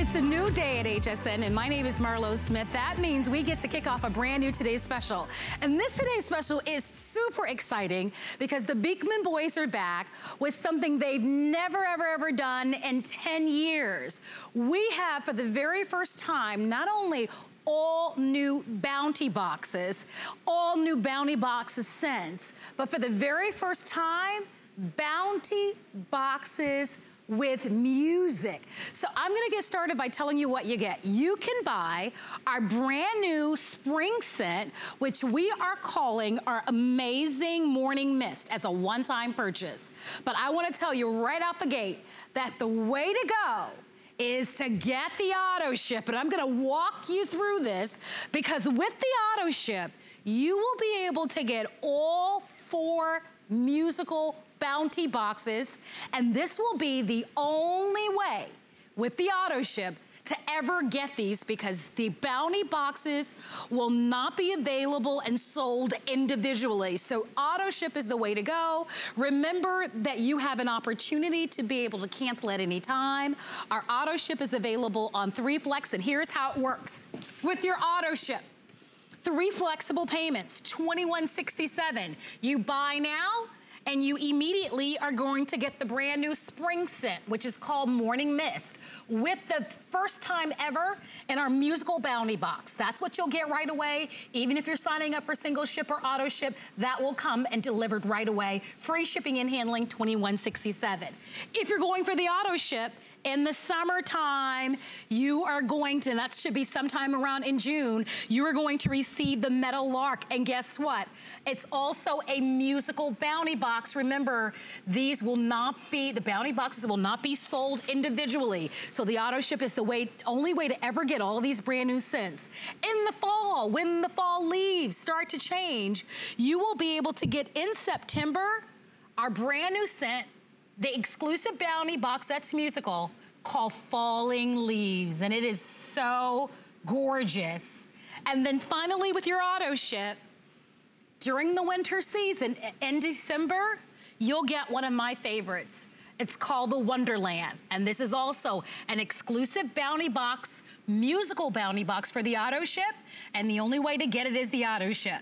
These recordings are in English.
it's a new day at HSN, and my name is Marlo Smith. That means we get to kick off a brand new Today's Special. And this Today's Special is super exciting because the Beekman boys are back with something they've never, ever, ever done in 10 years. We have, for the very first time, not only all new bounty boxes, all new bounty boxes scents, but for the very first time, bounty boxes with music. So I'm gonna get started by telling you what you get. You can buy our brand new spring scent, which we are calling our amazing morning mist as a one-time purchase. But I wanna tell you right out the gate that the way to go is to get the auto ship. And I'm gonna walk you through this because with the auto ship, you will be able to get all four musical bounty boxes. And this will be the only way with the auto ship to ever get these because the bounty boxes will not be available and sold individually. So auto ship is the way to go. Remember that you have an opportunity to be able to cancel at any time. Our auto ship is available on three flex and here's how it works. With your auto ship, three flexible payments, 2167. You buy now, and you immediately are going to get the brand new spring scent, which is called Morning Mist, with the first time ever in our musical bounty box. That's what you'll get right away. Even if you're signing up for single ship or auto ship, that will come and delivered right away. Free shipping and handling, 2167. If you're going for the auto ship, in the summertime, you are going to, that should be sometime around in June, you are going to receive the Meadow Lark. And guess what? It's also a musical bounty box. Remember, these will not be, the bounty boxes will not be sold individually. So the auto ship is the way, only way to ever get all these brand new scents. In the fall, when the fall leaves start to change, you will be able to get in September our brand new scent the exclusive bounty box that's musical called Falling Leaves. And it is so gorgeous. And then finally with your auto ship, during the winter season in December, you'll get one of my favorites. It's called the Wonderland. And this is also an exclusive bounty box, musical bounty box for the auto ship. And the only way to get it is the auto ship.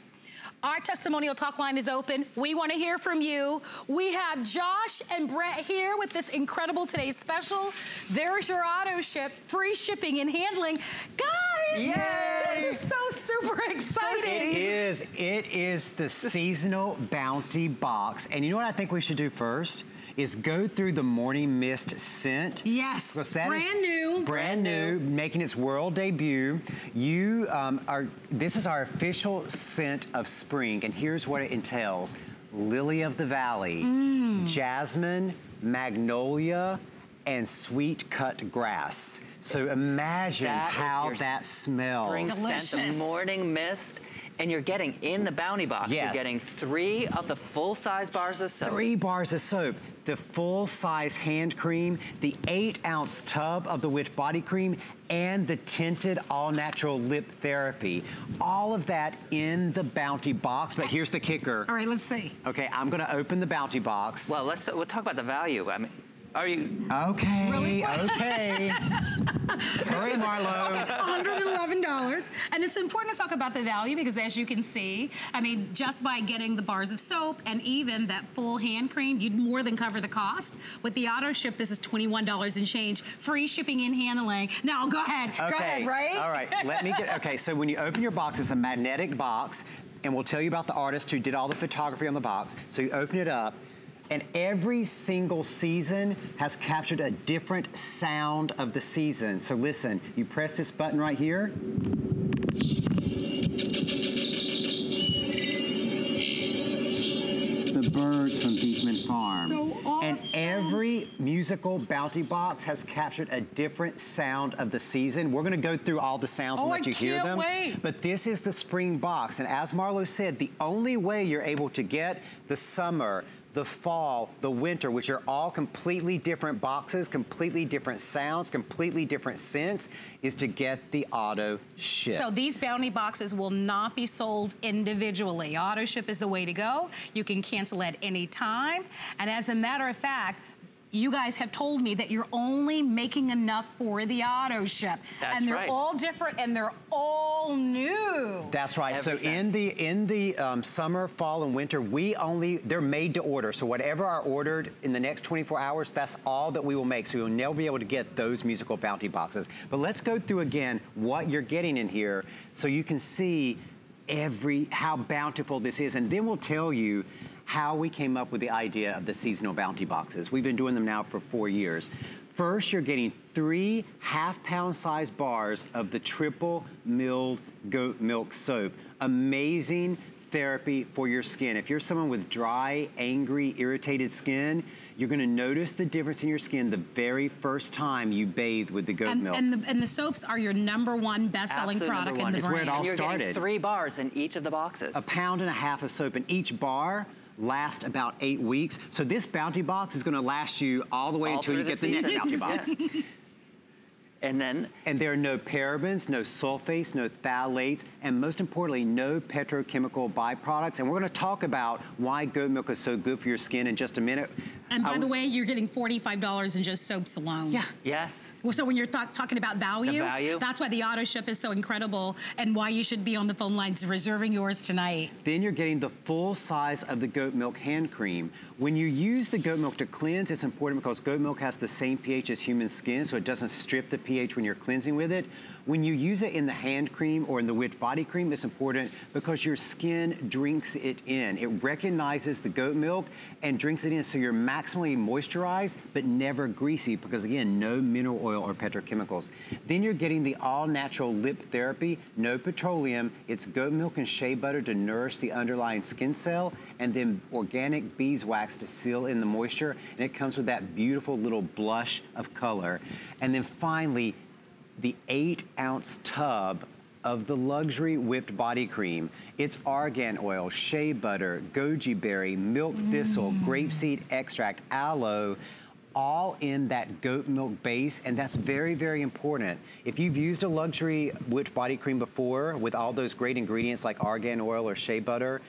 Our testimonial talk line is open. We want to hear from you. We have Josh and Brent here with this incredible today's special. There's your auto ship, free shipping and handling. Guys, Yay! this is so super exciting. It is. It is the seasonal bounty box. And you know what I think we should do first? Is go through the Morning Mist scent. Yes, brand new. Brand new, making its world debut. You um, are, this is our official scent of spring, and here's what it entails. Lily of the Valley, mm. jasmine, magnolia, and sweet cut grass. So imagine that how that smells. Spring Delicious. scent, the morning mist and you're getting in the bounty box, yes. you're getting three of the full-size bars of soap. Three bars of soap. The full-size hand cream, the eight-ounce tub of the Whipped Body Cream, and the tinted all-natural lip therapy. All of that in the Bounty box, but here's the kicker. All right, let's see. Okay, I'm gonna open the Bounty box. Well, let's we'll talk about the value. I mean, are you? Okay, really okay. Hurry, Marlo. $111. And it's important to talk about the value because as you can see, I mean, just by getting the bars of soap and even that full hand cream, you'd more than cover the cost. With the auto ship, this is $21 and change. Free shipping and handling. Now, go ahead. Okay. Go ahead, right? All right, let me get, okay, so when you open your box, it's a magnetic box and we'll tell you about the artist who did all the photography on the box. So you open it up, and every single season has captured a different sound of the season. So listen, you press this button right here. The birds from Beekman Farm. So awesome. And every musical bounty box has captured a different sound of the season. We're gonna go through all the sounds oh, and let I you hear them. Wait. But this is the spring box. And as Marlo said, the only way you're able to get the summer, the fall, the winter, which are all completely different boxes, completely different sounds, completely different scents, is to get the auto ship. So these bounty boxes will not be sold individually. Auto ship is the way to go. You can cancel at any time. And as a matter of fact, you guys have told me that you're only making enough for the auto ship. That's and they're right. all different and they're all new. That's right. Every so in the in the um, summer, fall, and winter, we only they're made to order. So whatever are ordered in the next 24 hours, that's all that we will make. So you'll never be able to get those musical bounty boxes. But let's go through again what you're getting in here, so you can see every how bountiful this is, and then we'll tell you how we came up with the idea of the seasonal bounty boxes. We've been doing them now for four years. First, you're getting three half pound size bars of the triple milled goat milk soap. Amazing therapy for your skin. If you're someone with dry, angry, irritated skin, you're gonna notice the difference in your skin the very first time you bathe with the goat and, milk. And the, and the soaps are your number one best-selling product number in the It's brand. where it all And you're started. getting three bars in each of the boxes. a pound and a half of soap in each bar last about eight weeks. So this bounty box is gonna last you all the way All until you through get the the next bounty box. Yeah. And then And there are no parabens, no sulfates, no phthalates, and most importantly, no petrochemical byproducts. And we're gonna talk about why goat milk is so good for your skin in just a minute. And by I- the way, you're getting $45 in just soaps alone. Yeah. yes, Well, so when you're th- talking about value, value. that's why the auto ship is so incredible and why you should be on the phone lines reserving yours tonight. Then you're getting the full size of the goat milk hand cream. When you use the goat milk to cleanse, it's important because goat milk has the same pH as human skin, so it doesn't strip the pH when you're cleansing with it. When you use it in the hand cream or in the whipped body cream, it's important because your skin drinks it in. It recognizes the goat milk and drinks it in so you're maximally moisturized but never greasy because again, no mineral oil or petrochemicals. Then you're getting the all-natural lip therapy, no petroleum. It's goat milk and shea butter to nourish the underlying skin cell and then organic beeswax to seal in the moisture. And it comes with that beautiful little blush of color. And then finally, the eight ounce tub of the luxury whipped body cream. It's argan oil, shea butter, goji berry, milk thistle, mm. grapeseed extract, aloe, all in that goat milk base, and that's very, very important. If you've used a luxury whipped body cream before with all those great ingredients like argan oil or shea butter,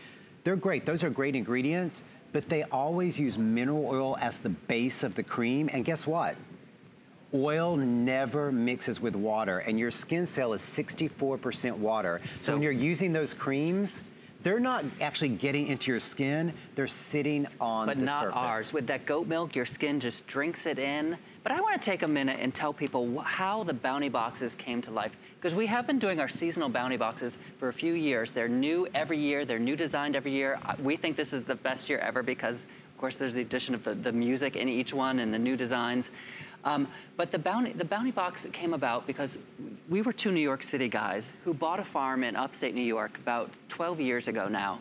they're great. Those are great ingredients, but they always use mineral oil as the base of the cream, and guess what? Oil never mixes with water, and your skin cell is 64% water. So, So- when you're using those creams, they're not actually getting into your skin, they're sitting on but the not surface. ours. With that goat milk, your skin just drinks it in. But I want to take a minute and tell people how the bounty boxes came to life. Because we have been doing our seasonal bounty boxes for a few years. They're new every year, they're new designed every year. We think this is the best year ever because, of course, there's the addition of the, the music in each one and the new designs. Um, but the bounty, the bounty box came about because we were two New York City guys who bought a farm in upstate New York about 12 years ago now.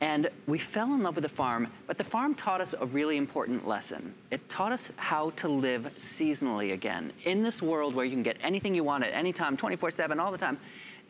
And we fell in love with the farm, but the farm taught us a really important lesson. It taught us how to live seasonally again. In this world where you can get anything you want at any time, 24 7, all the time,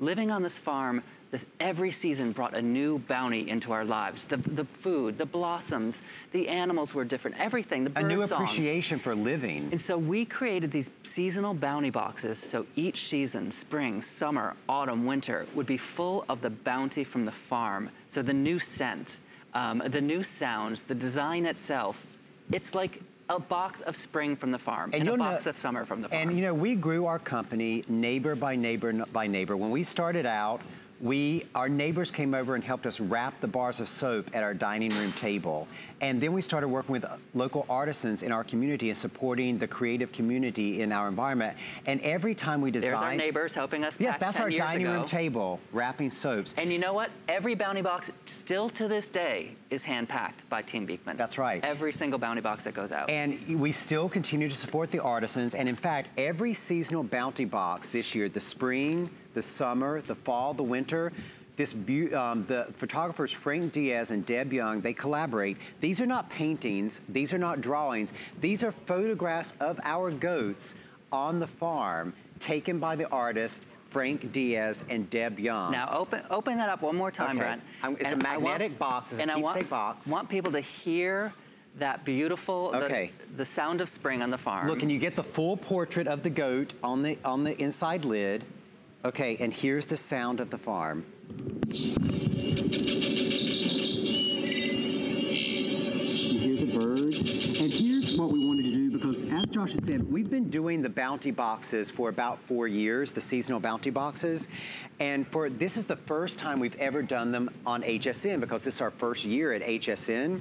living on this farm, this, every season brought a new bounty into our lives. The, the food, the blossoms, the animals were different, everything, the A new songs. appreciation for living. And so we created these seasonal bounty boxes so each season, spring, summer, autumn, winter, would be full of the bounty from the farm. So the new scent, um, the new sounds, the design itself, it's like a box of spring from the farm and, a box know- of summer from the farm. And you know, we grew our company neighbor by neighbor by neighbor. When we started out, we our neighbors came over and helped us wrap the bars of soap at our dining room table. And then we started working with local artisans in our community and supporting the creative community in our environment. And every time we design There's our neighbors helping us Yes, that's 10 our dining ago. room table, wrapping soaps. And you know what? Every bounty box, still to this day, is hand packed by Team Beekman. That's right. Every single bounty box that goes out. And we still continue to support the artisans. And in fact, every seasonal bounty box this year, the spring, the summer, the fall, the winter, this um, the photographers Frank Diaz and Deb Young, they collaborate. These are not paintings, these are not drawings. These are photographs of our goats on the farm taken by the artist Frank Diaz and Deb Young. Now open open that up one more time, Okay. Brent. I'm- it's a And want- magnetic box, it's a I want, keepsake box. want people to hear that beautiful, the- the, sound of spring on the farm. Look, and you get the full portrait of the goat on the on the inside lid. Okay, and here's the sound of the farm. You hear the birds, and here's what we wanted to do because as Josh has said, we've been doing the bounty boxes for about four years, the seasonal bounty boxes. And for this is the first time we've ever done them on HSN because this is our first year at HSN.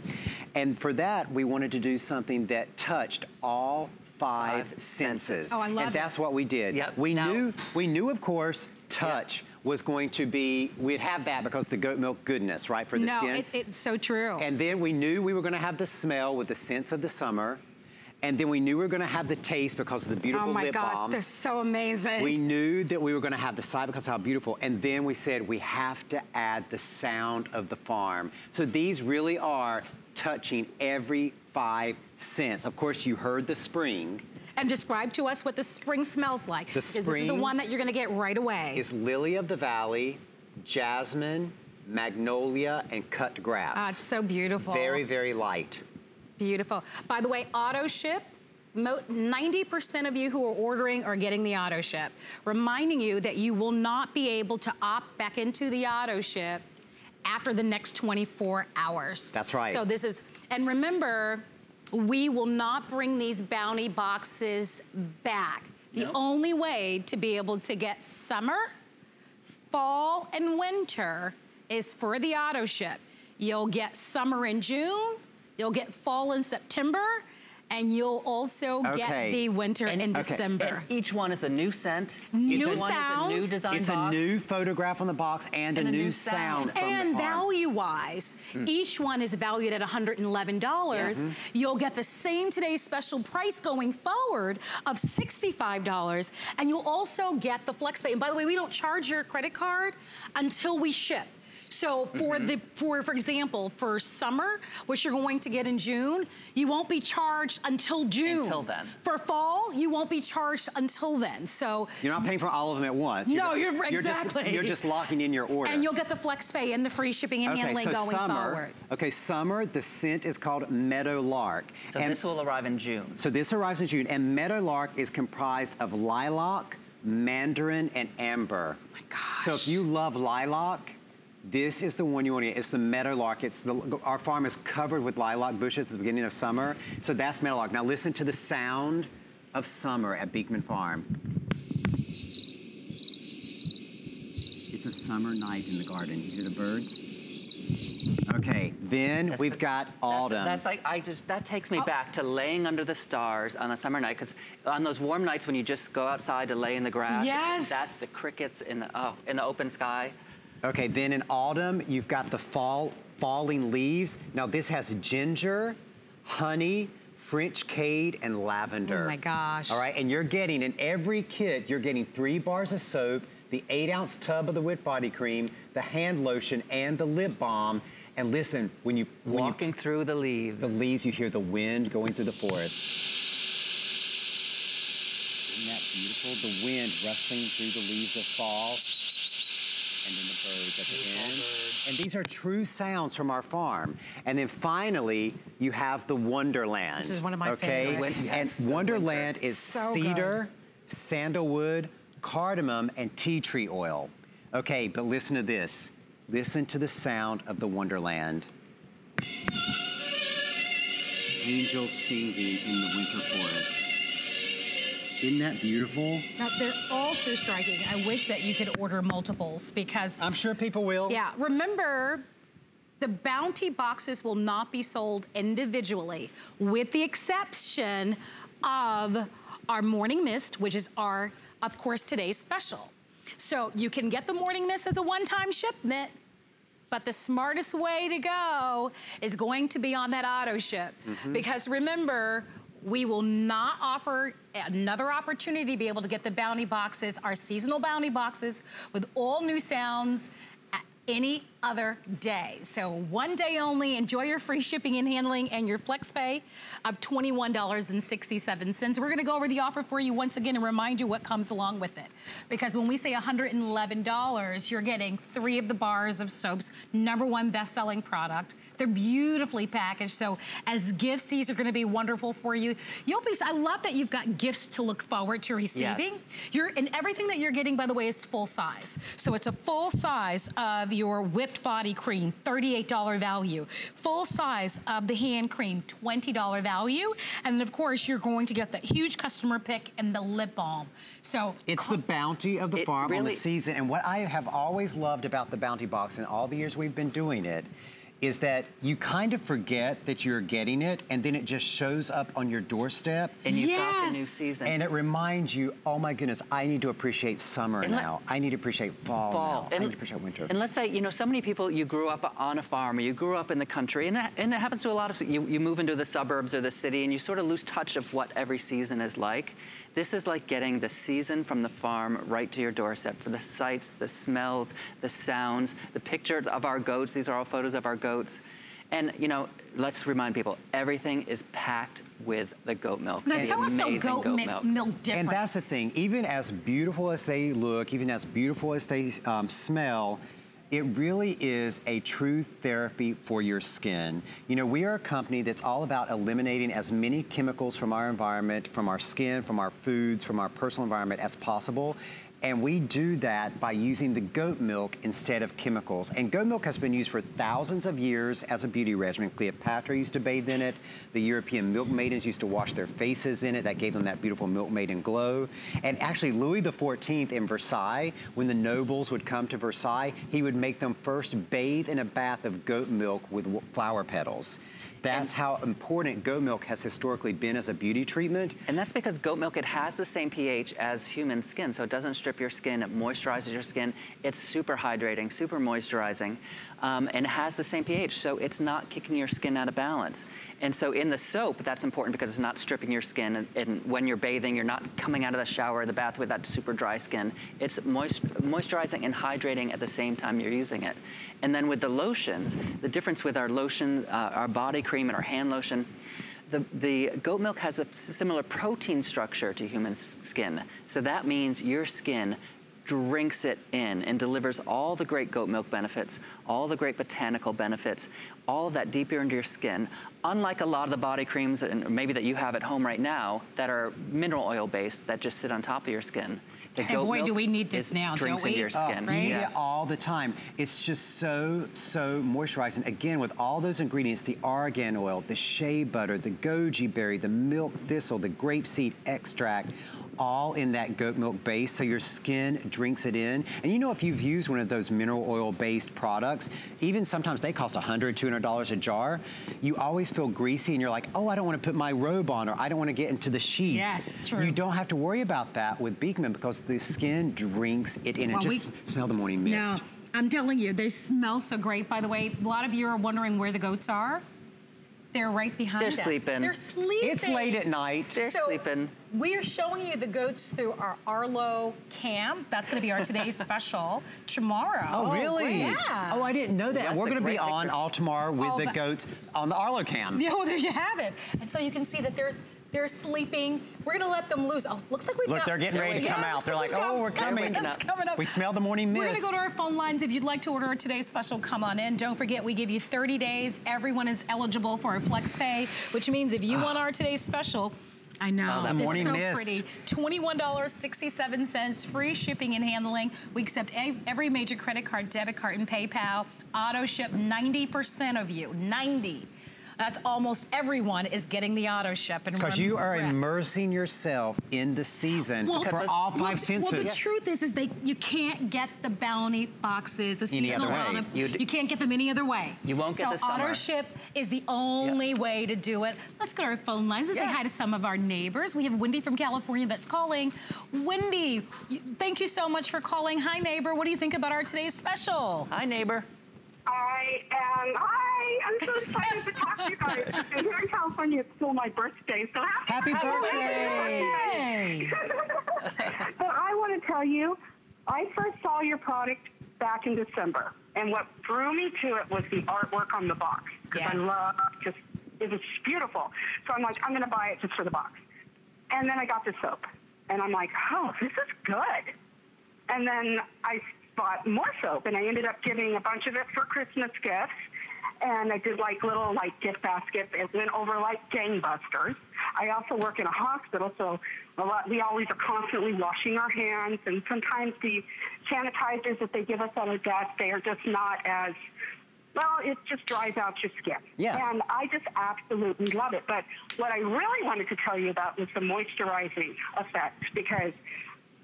And for that, we wanted to do something that touched all five, Five senses. senses. Oh, I love And it. that's what we did. Yep. We Now- knew, we knew, of course, touch was going to be, we'd have that because the goat milk goodness, right, for the no, skin. it, it's so true. And then we knew we were gonna have the smell with the scents of the summer. And then we knew we were gonna have the taste because of the beautiful oh my gosh, balms. they're so amazing. We knew that we were gonna have the side because of how beautiful. And then we said we have to add the sound of the farm. So these really are touching every five sense. Of course, you heard the spring. And describe to us what the spring smells like. The Because This is the one that you're gonna get right away. Is lily of the valley, jasmine, magnolia, and cut grass. Ah, it's so beautiful. Very, very light. Beautiful. By the way, auto ship. 90% of you who are ordering are getting the auto ship. Reminding you that you will not be able to opt back into the auto ship after the next 24 hours. That's right. So this is, and remember, we will not bring these bounty boxes back. The Nope. only way to be able to get summer, fall, and winter is for the auto ship. You'll get summer in June, you'll get fall in September, and you'll also Okay. get the winter And- in okay. December. And each one is a new scent. New each one sound. is a new design It's box. a new photograph on the box and, And a, a new, new sound, sound. And value-wise, hmm. each one is valued at $111. Mm-hmm. You'll get the same today's special price going forward of $65, and you'll also get the FlexPay. And by the way, we don't charge your credit card until we ship. So for mm-hmm. the for for example, for summer, which you're going to get in June, you won't be charged until June. Until then. For fall, you won't be charged until then. So You're not paying for all of them at once. No, just, you're- exactly. You're just, locking in your order. and you'll get the FlexPay and the free shipping and okay, handling so going summer. forward. Okay, summer. The scent is called Meadow Lark. So and this will arrive in June. so this arrives in June, and Meadow Lark is comprised of lilac, mandarin, and amber. Oh my gosh. So if you love lilac, this is the one you want to get. It's the meadowlark. It's the, our farm is covered with lilac bushes at the beginning of summer. So that's meadowlark. Now listen to the sound of summer at Beekman Farm. It's a summer night in the garden. You hear the birds? Okay, then That's- we've got autumn. That's, that's like I just that takes Oh. me back to laying under the stars on a summer night because on those warm nights when you just go outside to lay in the grass, Yes. that's the crickets in the oh in the open sky. Okay, then in autumn, you've got the fall falling leaves. Now this has ginger, honey, French cade, and lavender. Oh my gosh. All right, and you're getting, in every kit, you're getting three bars of soap, the eight ounce tub of the whipped body cream, the hand lotion, and the lip balm. And listen, when you, when you Walking through the leaves. the leaves, you hear the wind going through the forest. Isn't that beautiful? The wind rustling through the leaves of fall. And then the birds at the Beautiful end. birds. And these are true sounds from our farm. And then finally, you have the Wonderland. Which is one of my okay? favorites. And Yes, Wonderland is So cedar, sandalwood, cardamom, and tea tree oil. Okay, but listen to this. Listen to the sound of the Wonderland angels singing in the winter forest. Isn't that beautiful? Now, they're all so striking. I wish that you could order multiples because, I'm sure people will. yeah, remember, the bounty boxes will not be sold individually, with the exception of our morning mist, which is our, of course, today's special. So you can get the morning mist as a one-time shipment, but the smartest way to go is going to be on that auto ship. Mm-hmm. Because remember, we will not offer another opportunity to be able to get the bounty boxes, our seasonal bounty boxes with all new sounds at any other day. So one day only, enjoy your free shipping and handling and your flex pay of $21.67. We're gonna go over the offer for you once again and remind you what comes along with it. Because when we say $111, you're getting three of the bars of soaps, number one best-selling product. They're beautifully packaged, so as gifts, these are gonna be wonderful for you. You'll be, I love that you've got gifts to look forward to receiving. Yes. You're, and everything that you're getting, by the way, is full size. So it's a full size of your whipped body cream, $38 value. Full size of the hand cream, $20 value. And then of course, you're going to get that huge customer pick and the lip balm. So it's the bounty of the farm really, on the season. And what I have always loved about the bounty box in all the years we've been doing it is that you kind of forget that you're getting it and then it just shows up on your doorstep. And you've yes. got the new season. And it reminds you, oh my goodness, I need to appreciate summer and now. I need to appreciate fall, fall. now. And, I need to appreciate winter. And let's say, you know, so many people, you grew up on a farm or you grew up in the country and, that, and it happens to a lot of, you, you move into the suburbs or the city and you sort of lose touch of what every season is like. This is like getting the season from the farm right to your doorstep for the sights, the smells, the sounds, the pictures of our goats. These are all photos of our goats. And, you know, let's remind people, everything is packed with the goat milk. Now tell us the goat, goat milk. milk difference. And that's the thing, even as beautiful as they look, even as beautiful as they um, smell, it really is a true therapy for your skin. You know, we are a company that's all about eliminating as many chemicals from our environment, from our skin, from our foods, from our personal environment as possible. And we do that by using the goat milk instead of chemicals. And goat milk has been used for thousands of years as a beauty regimen. Cleopatra used to bathe in it. The European milk maidens used to wash their faces in it. That gave them that beautiful milk maiden glow. And actually, Louis XIV in Versailles, when the nobles would come to Versailles, he would make them first bathe in a bath of goat milk with flower petals. That's and how important goat milk has historically been as a beauty treatment. And that's because goat milk, it has the same pH as human skin, so it doesn't strip your skin, it moisturizes your skin. It's super hydrating, super moisturizing, um, and it has the same pH, so it's not kicking your skin out of balance. And so in the soap, that's important because it's not stripping your skin. And, when you're bathing, you're not coming out of the shower or the bath with that super dry skin. It's moist, moisturizing and hydrating at the same time you're using it. And then with the lotions, the difference with our lotion, uh, our body cream and our hand lotion, the, the, goat milk has a similar protein structure to human skin. So that means your skin drinks it in and delivers all the great goat milk benefits, all the great botanical benefits, all that deeper into your skin. Unlike a lot of the body creams, and maybe that you have at home right now, that are mineral oil based that just sit on top of your skin. The and boy, do we need this now, don't we? your skin. Oh, right? yes. it all the time. It's just so, so moisturizing. Again, with all those ingredients, the argan oil, the shea butter, the goji berry, the milk thistle, the grapeseed extract, all in that goat milk base so your skin drinks it in. And you know if you've used one of those mineral oil based products, even sometimes they cost $100, $200 a jar, you always feel greasy and you're like, oh, I don't want to put my robe on or I don't want to get into the sheets. Yes, true. You don't have to worry about that with Beekman because the skin drinks it in well, and just we, smell the morning mist. No, I'm telling you, they smell so great. By the way, a lot of you are wondering where the goats are. They're right behind They're us. Sleeping. They're sleeping. It's late at night. They're so sleeping. We are showing you the goats through our Arlo cam. That's going to be our today's special tomorrow. Oh, oh, really? Yeah. Oh, I didn't know that. That's We're going to be picture. on all tomorrow with all the, the goats on the Arlo cam. Yeah, well, there you have it. And so you can see that they're they're sleeping. We're gonna let them loose. Oh, looks like we've Look, got, they're getting ready to come out. They're like, oh, we're coming. coming up. We smell the morning mist. We're gonna go to our phone lines. If you'd like to order today's special, come on in. Don't forget, we give you 30 days. Everyone is eligible for a flex pay, which means if you want our today's special, I know. The morning so mist. pretty. $21.67, free shipping and handling. We accept every major credit card, debit card, and PayPal. Auto ship 90% of you, 90 that's almost everyone is getting the auto ship. Because you are immersing yourself in the season well, for all five well, senses. Well, the truth is, is they you can't get the bounty boxes, the any seasonal bounty. You, you, can't get them any other way. You won't get so the summer. auto ship is the only yep. way to do it. Let's go to our phone lines and yeah. say hi to some of our neighbors. We have Wendy from California that's calling. Wendy, thank you so much for calling. Hi, neighbor. What do you think about our today's special? Hi, neighbor. I am. Hi, I'm so excited to talk to you guys. And here in California, it's still my birthday, so happy, happy birthday! birthday. so I want to tell you, I first saw your product back in December, and what drew me to it was the artwork on the box because yes. I love just it was beautiful. So I'm like, I'm going to buy it just for the box. And then I got the soap, and I'm like, oh, this is good. And then I bought more soap, and I ended up giving a bunch of it for Christmas gifts. And I did like little like gift baskets. It went over like gangbusters. I also work in a hospital, so a lot, we always are constantly washing our hands, and sometimes the sanitizers that they give us on a desk, they are just not as well, it just dries out your skin. Yeah. And I just absolutely love it. But what I really wanted to tell you about was the moisturizing effect because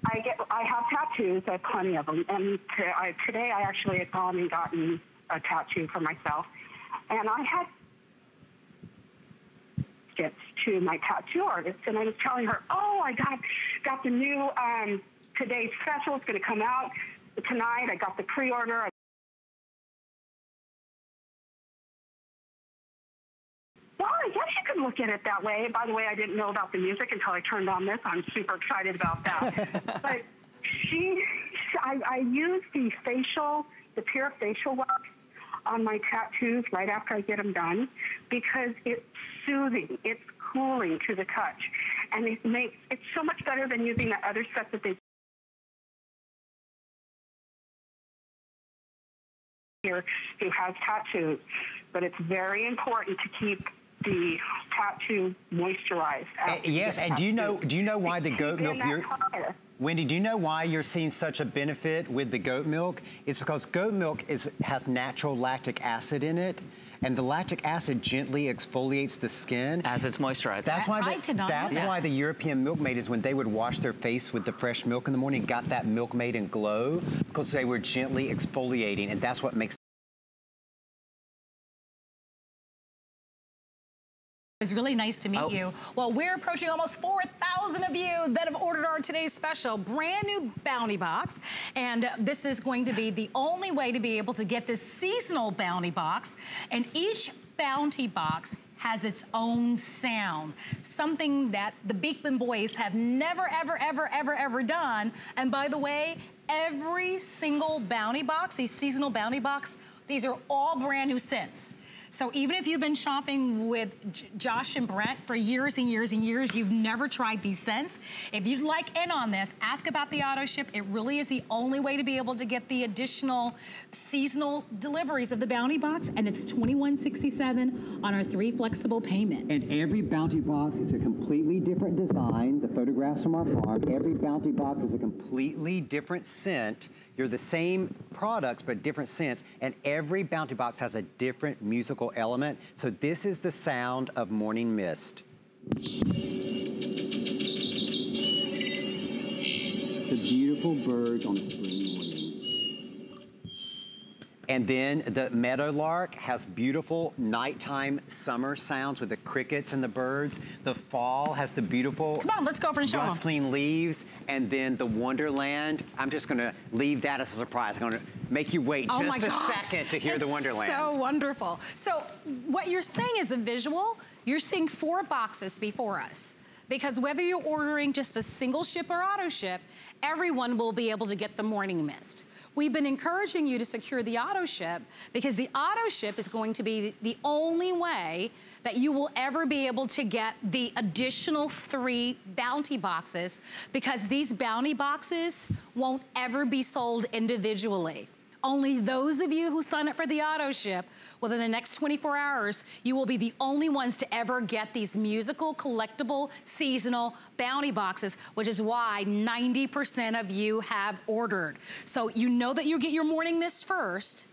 I get I have tattoos, I have plenty of them, and to, I, today I actually had gone and gotten a tattoo for myself, and I had gifts to my tattoo artist, and I was telling her, oh, I got got the new um, today's special. It's going to come out tonight. I got the pre-order. Well, I guess you could look at it that way. By the way, I didn't know about the music until I turned on this. I'm super excited about that. but she, I, I use the facial, the pure facial wax on my tattoos right after I get them done because it's soothing, it's cooling to the touch, and it makes it's so much better than using the other stuff that they here who has tattoos. But it's very important to keep the tattoo moisturized. Uh, yes, and do you know do you know why the goat milk you're Wendy, do you know why you're seeing such a benefit with the goat milk? It's because goat milk is has natural lactic acid in it. And the lactic acid gently exfoliates the skin. As it's moisturized. That's why the, that's yeah. why the European milkmaidens, when they would wash their face with the fresh milk in the morning, got that milkmaid and glow because they were gently exfoliating, and that's what makes It's really nice to meet oh. you. Well, we're approaching almost 4,000 of you that have ordered our today's special brand new Bounty Box. And this is going to be the only way to be able to get this seasonal Bounty Box. And each Bounty Box has its own sound, something that the Beekman boys have never, ever, ever, ever, ever done. And by the way, every single Bounty Box, these seasonal Bounty Box, these are all brand new scents. So even if you've been shopping with J Josh and Brent for years and years and years, you've never tried these scents. If you'd like in on this, ask about the auto ship. It really is the only way to be able to get the additional seasonal deliveries of the Bounty Box, and it's $21.67 on our three flexible payments. And every Bounty Box is a completely different design. The photographs from our farm, every Bounty Box is a completely different scent. You're the same products, but different scents, and every Bounty Box has a different musical element. So this is the sound of morning mist. The beautiful birds on the morning. And then the meadowlark has beautiful nighttime summer sounds with the crickets and the birds. The fall has the beautiful Come on, let's go for a show rustling leaves. And then the Wonderland, I'm just gonna leave that as a surprise. I'm gonna make you wait oh just a gosh. second to hear it's the Wonderland. so wonderful. So what you're saying is a visual. You're seeing four boxes before us. Because whether you're ordering just a single ship or auto ship, everyone will be able to get the morning mist. We've been encouraging you to secure the auto ship because the auto ship is going to be the only way that you will ever be able to get the additional three bounty boxes because these bounty boxes won't ever be sold individually. Only those of you who sign up for the auto ship within the next 24 hours, you will be the only ones to ever get these musical, collectible, seasonal bounty boxes, which is why 90% of you have ordered. So you know that you get your morning mist first,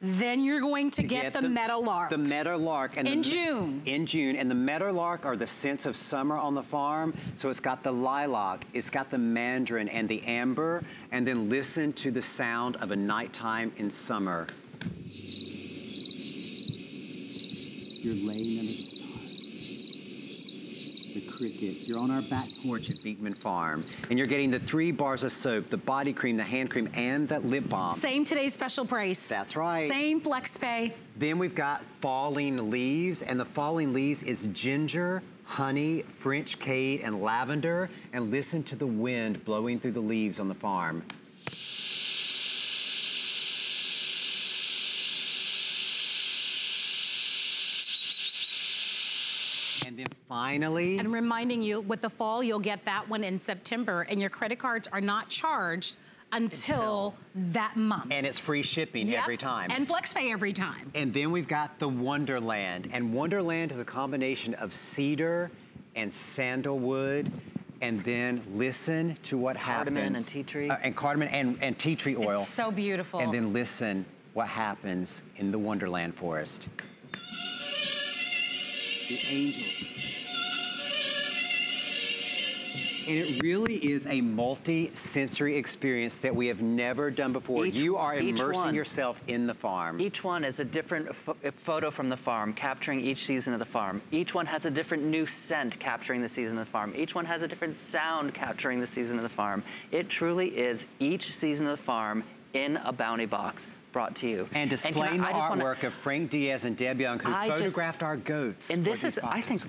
then you're going to, get, get, the, the meadowlark. The meadowlark. And in the, June. In June. And the meadowlark are the scents of summer on the farm. So it's got the lilac, it's got the mandarin and the amber. And then listen to the sound of a nighttime in summer. You're laying in the crickets. You're on our back porch at Beekman Farm, and you're getting the three bars of soap, the body cream, the hand cream, and that lip balm. Same today's special price. That's right. Same flex pay. Then we've got falling leaves, and the falling leaves is ginger, honey, French cade, and lavender, and listen to the wind blowing through the leaves on the farm. And then finally. And reminding you, with the fall, you'll get that one in September, and your credit cards are not charged until, until that month. And it's free shipping yep. every time. And FlexPay every time. And then we've got the Wonderland. And Wonderland is a combination of cedar and sandalwood and then listen to what cardamom happens. and tea tree. Uh, and cardamom and, and tea tree oil. It's so beautiful. And then listen what happens in the Wonderland Forest. The angels. And it really is a multi-sensory experience that we have never done before. Each- you are immersing one. yourself in the farm. Each one is a different pho- photo from the farm, capturing each season of the farm. Each one has a different new scent capturing the season of the farm. Each one has a different sound capturing the season of the farm. It truly is each season of the farm in a bounty box brought to you. and I- displaying I the wanna- artwork of Frank Diaz and Deb Young, who I just- photographed our goats. And this is, I think.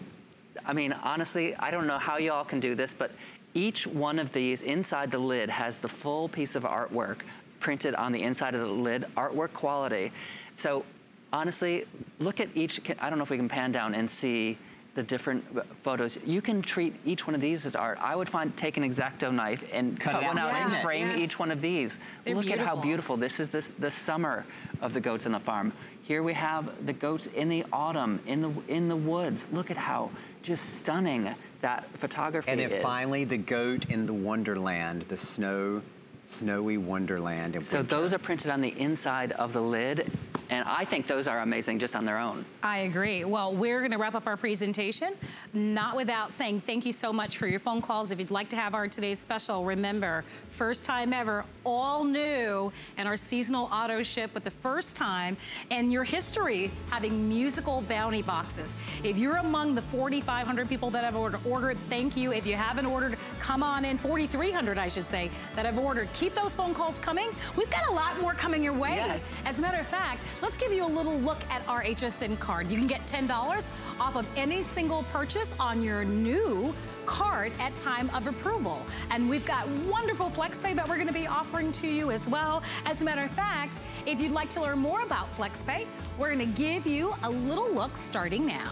I mean, honestly, I don't know how y'all can do this, but each one of these inside the lid has the full piece of artwork printed on the inside of the lid, artwork quality. So honestly, look at each, I don't know if we can pan down and see the different photos. You can treat each one of these as art. I would find, take an X-Acto knife and Cut cut, one out out and and frame frame. Yes. each one of these. They're look at how beautiful. beautiful. This is this, the summer of the goats on the farm. Here we have the goats in the autumn, in the, in the woods. Look at how just stunning that photography is. And then is. finally, the goat in the Wonderland, the snow, snowy Wonderland. so winter. those are printed on the inside of the lid, and I think those are amazing just on their own. I agree. Well, we're going to wrap up our presentation, not without saying thank you so much for your phone calls. If you'd like to have our today's special, remember, first time ever, all new, and our seasonal auto ship with the first time in your history having musical bounty boxes. If you're among the 4,500 people that have ordered, ordered, thank you. If you haven't ordered, come on in, 4,300, I should say, that have ordered. Keep those phone calls coming. We've got a lot more coming your way. Yes. As a matter of fact, let's give you a little look at our HSN card. You can get $10 off of any single purchase on your new card at time of approval. And we've got wonderful FlexPay that we're gonna be offering to you as well. As a matter of fact, if you'd like to learn more about FlexPay, we're gonna give you a little look starting now.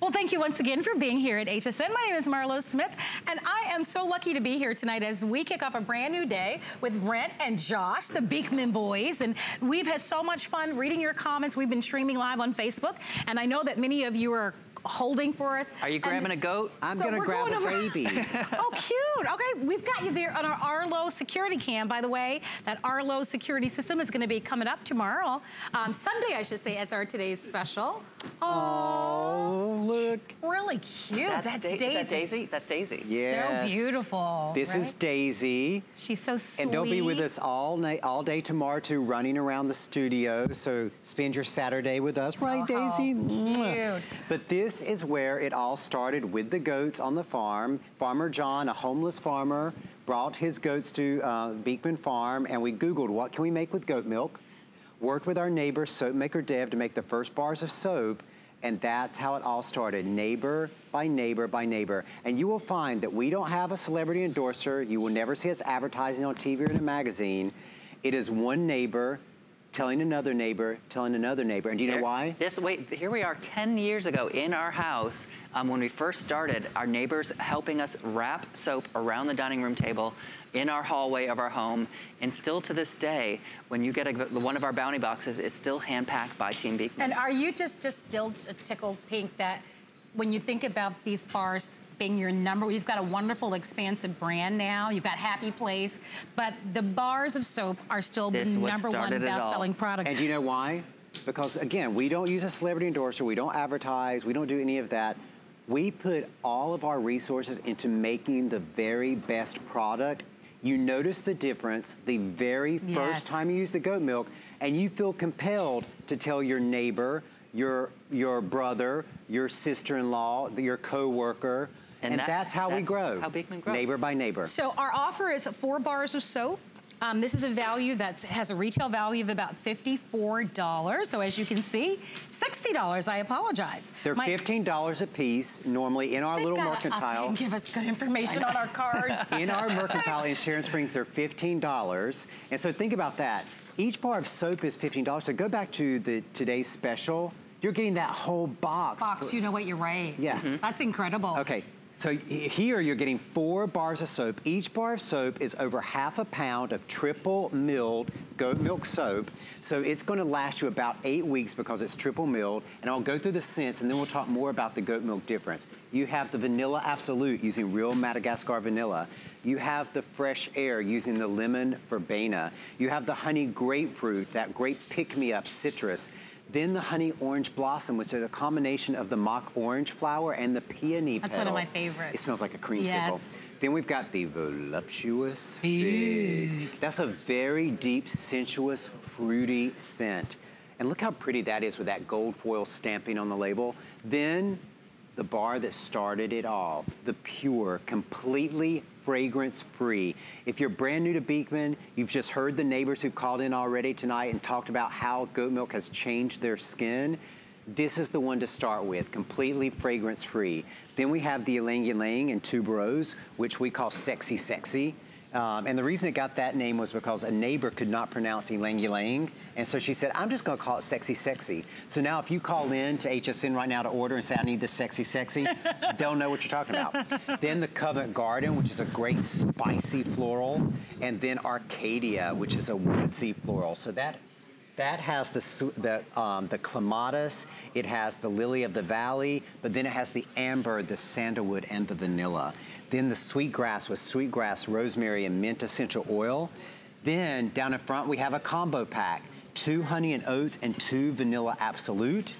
Well, thank you once again for being here at HSN. My name is Marlo Smith, and I am so lucky to be here tonight as we kick off a brand new day with Brent and Josh, the Beekman boys. And we've had so much fun reading your comments. We've been streaming live on Facebook, and I know that many of you are holding for us. Are you And grabbing a goat? I'm so gonna grab going a over- baby. oh, cute. Okay, we've got you there on our Arlo security cam, by the way. That Arlo security system is going to be coming up tomorrow. Um, Sunday, I should say, as our today's special. Oh, look. Really cute. That's, That's, Da- Daisy. Is that Daisy? That's Daisy. Yes. So beautiful. This is? Daisy. She's so sweet. And they'll be with us all night, all day tomorrow too, running around the studio. So spend your Saturday with us, right, Oh, Daisy? Cute. But this is where it all started with the goats on the farm. Farmer John, a homeless farmer, brought his goats to uh, Beekman Farm, and we Googled what can we make with goat milk. Worked with our neighbor, soap maker Deb, to make the first bars of soap. And that's how it all started, neighbor by neighbor by neighbor. And you will find that we don't have a celebrity endorser. You will never see us advertising on TV or in a magazine. It is one neighbor telling another neighbor, telling another neighbor. And do you know why? This wait, here we are 10 years ago in our house um, when we first started, our neighbors helping us wrap soap around the dining room table in our hallway of our home. And still to this day, when you get a, one of our bounty boxes, it's still hand packed by Team Beekman. And are you just just still tickled pink that when you think about these bars being your number, we've got a wonderful expansive brand now. You've got Happy Place, but the bars of soap are still This the number one started it all. best-selling product. And do you know why? Because again, we don't use a celebrity endorser, we don't advertise, we don't do any of that. We put all of our resources into making the very best product. You notice the difference the very Yes. first time you use the goat milk, and you feel compelled to tell your neighbor, your, your brother, your sister-in-law, your coworker, and, And that- that's how we grow. how Beekman grows. Neighbor by neighbor. So our offer is four bars of soap. Um, this is a value that has a retail value of about $54. So as you can see, $60, I apologize. They're My- $15 a piece, normally in our little gotta up mercantile. give us good information on our cards. in our mercantile in Sharon Springs, they're $15. And so think about that. Each bar of soap is $15. So go back to the today's special. You're getting that whole box. Box, you know what, you're right. Yeah. Mhm. That's incredible. Okay, so here you're getting four bars of soap. Each bar of soap is over half a pound of triple milled goat milk soap. So it's gonna last you about eight weeks because it's triple milled. And I'll go through the scents and then we'll talk more about the goat milk difference. You have the vanilla absolute using real Madagascar vanilla. You have the fresh air using the lemon verbena. You have the honey grapefruit, that great pick-me-up citrus. Then the honey orange blossom, which is a combination of the mock orange flower and the peony That's one of my favorites. It smells like a creamsicle. Yes. Then we've got the voluptuous fig. That's a very deep, sensuous, fruity scent. And look how pretty that is with that gold foil stamping on the label. Then the bar that started it all, the pure, completely fragrance-free. If you're brand new to Beekman, you've just heard the neighbors who've called in already tonight and talked about how goat milk has changed their skin. This is the one to start with, completely fragrance-free. Then we have the Ylang Ylang and Tuberose, which we call Sexy Sexy. Um, and the reason it got that name was because a neighbor could not pronounce Ylang Ylang. And so she said, I'm just gonna call it Sexy Sexy. So now if you call in to HSN right now to order and say, I need this Sexy Sexy, they'll know what you're talking about. then the Covent Garden, which is a great spicy floral. And then Arcadia, which is a woodsy floral. So that that has the the um, the clematis. It has the lily of the valley, but then it has the amber, the sandalwood, and the vanilla. Then the sweetgrass with sweetgrass, rosemary, and mint essential oil. Then down in front we have a combo pack: two honey and oats and two vanilla absolute.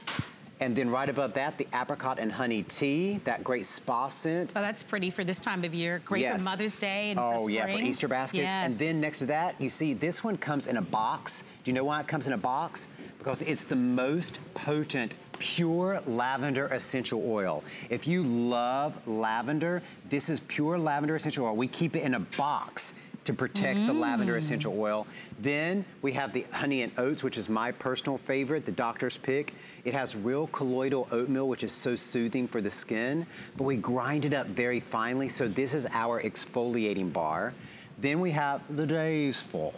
And then right above that, the apricot and honey tea, that great spa scent. Oh, that's pretty for this time of year. Great Yes. for Mother's Day and oh, for spring. yeah, for Easter baskets. And then next to that, you see this one comes in a box. Do you know why it comes in a box? Because it's the most potent pure lavender essential oil. If you love lavender, this is pure lavender essential oil. We keep it in a box to protect the lavender Mm. essential oil. Then we have the honey and oats, which is my personal favorite, the doctor's pick. It has real colloidal oatmeal, which is so soothing for the skin, but we grind it up very finely. So this is our exfoliating bar. Then we have the day's fall.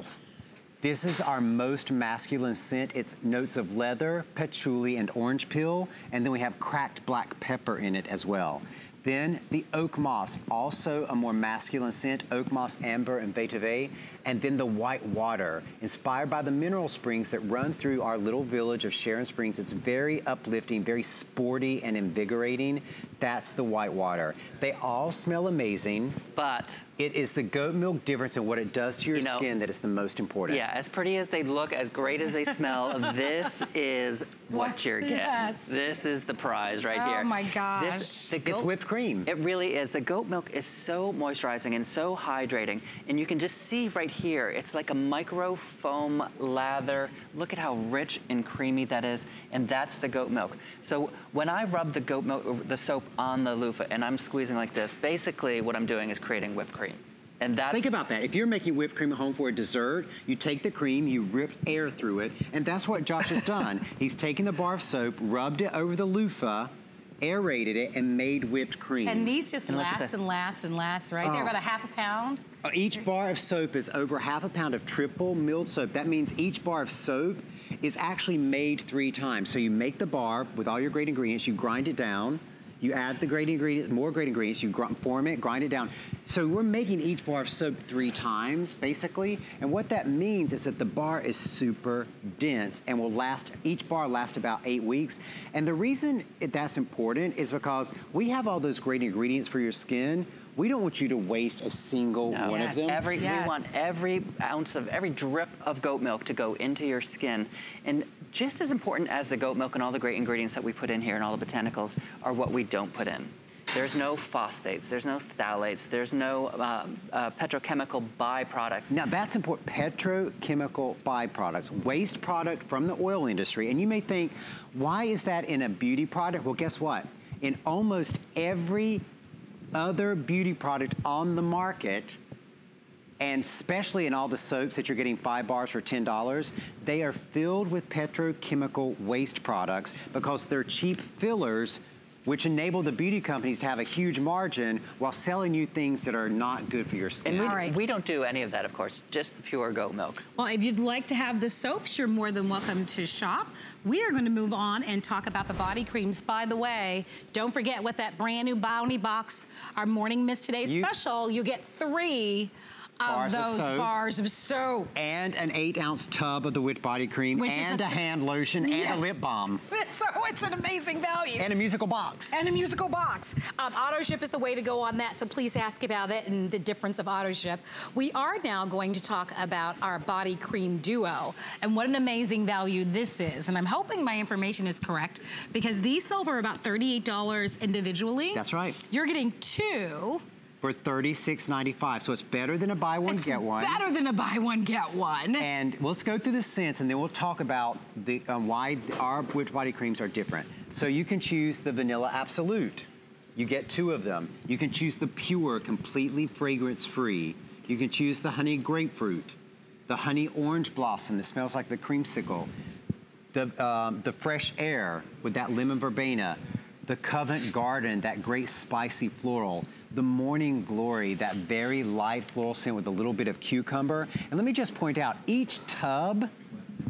This is our most masculine scent. It's notes of leather, patchouli, and orange peel. And then we have cracked black pepper in it as well. Then the oak moss, also a more masculine scent, oak moss, amber, and vetiver. And then the white water, inspired by the mineral springs that run through our little village of Sharon Springs. It's very uplifting, very sporty and invigorating. That's the white water. They all smell amazing. But it is the goat milk difference and what it does to your You know, skin that is the most important. Yeah, as pretty as they look, as great as they smell, this is what, What? you're getting. Yes. This is the prize right Oh here. Oh my gosh. This, the It's whipped cream. It really is. The goat milk is so moisturizing and so hydrating. And you can just see right here, it's like a micro foam lather. Look at how rich and creamy that is. And that's the goat milk. So when I rub the goat milk, uh, the soap on the loofah and I'm squeezing like this, basically what I'm doing is creating whipped cream. And that's Think about that. If you're making whipped cream at home for a dessert, you take the cream, you rip air through it, and that's what Josh has done. He's taken the bar of soap, rubbed it over the loofah, aerated it, and made whipped cream. And these just And last and last and last, right? They're Oh. about a half a pound. Uh, Each bar of soap is over half a pound of triple milled soap. That means each bar of soap is actually made three times. So you make the bar with all your great ingredients, you grind it down, you add the great ingredients, more great ingredients, you form it, grind it down. So we're making each bar of soap three times, basically. And what that means is that the bar is super dense and will last, each bar lasts about eight weeks. And the reason that's important is because we have all those great ingredients for your skin. We don't want you to waste a single No. one of them. Every, We want every ounce of, every drip of goat milk to go into your skin. And just as important as the goat milk and all the great ingredients that we put in here and all the botanicals are what we don't put in. There's no phosphates, there's no phthalates, there's no uh, uh, petrochemical byproducts. Now that's important, petrochemical byproducts, waste product from the oil industry. And you may think, why is that in a beauty product? Well, guess what? In almost every other beauty product on the market, and especially in all the soaps that you're getting five bars for $10, they are filled with petrochemical waste products because they're cheap fillers which enable the beauty companies to have a huge margin while selling you things that are not good for your skin. And we, right. we don't do any of that, of course, just the pure goat milk. Well, if you'd like to have the soaps, you're more than welcome to shop. We are going to move on and talk about the body creams. By the way, don't forget with that brand new Bounty Box, our Morning Mist Today you, special, you get three of those of bars of soap. And an eight ounce tub of the Whipped Body Cream Which and a, a, hand lotion yes. and a lip balm. so it's an amazing value. And a musical box. And a musical box. Um, auto ship is the way to go on that, so please ask about it and the difference of auto ship. We are now going to talk about our body cream duo and what an amazing value this is. And I'm hoping my information is correct because these sell for about $38 individually. That's right. You're getting two for $36.95. So it's better than a buy one, it's get one. better than a buy one, get one. And let's go through the scents and then we'll talk about the um, why our Whipped Body Creams are different. So you can choose the Vanilla Absolute. You get two of them. You can choose the pure, completely fragrance-free. You can choose the honey grapefruit, the honey orange blossom that smells like the creamsicle, the, um, the fresh air with that lemon verbena, the Covent Garden, that great spicy floral, the Morning Glory, that very light floral scent with a little bit of cucumber. And let me just point out, each tub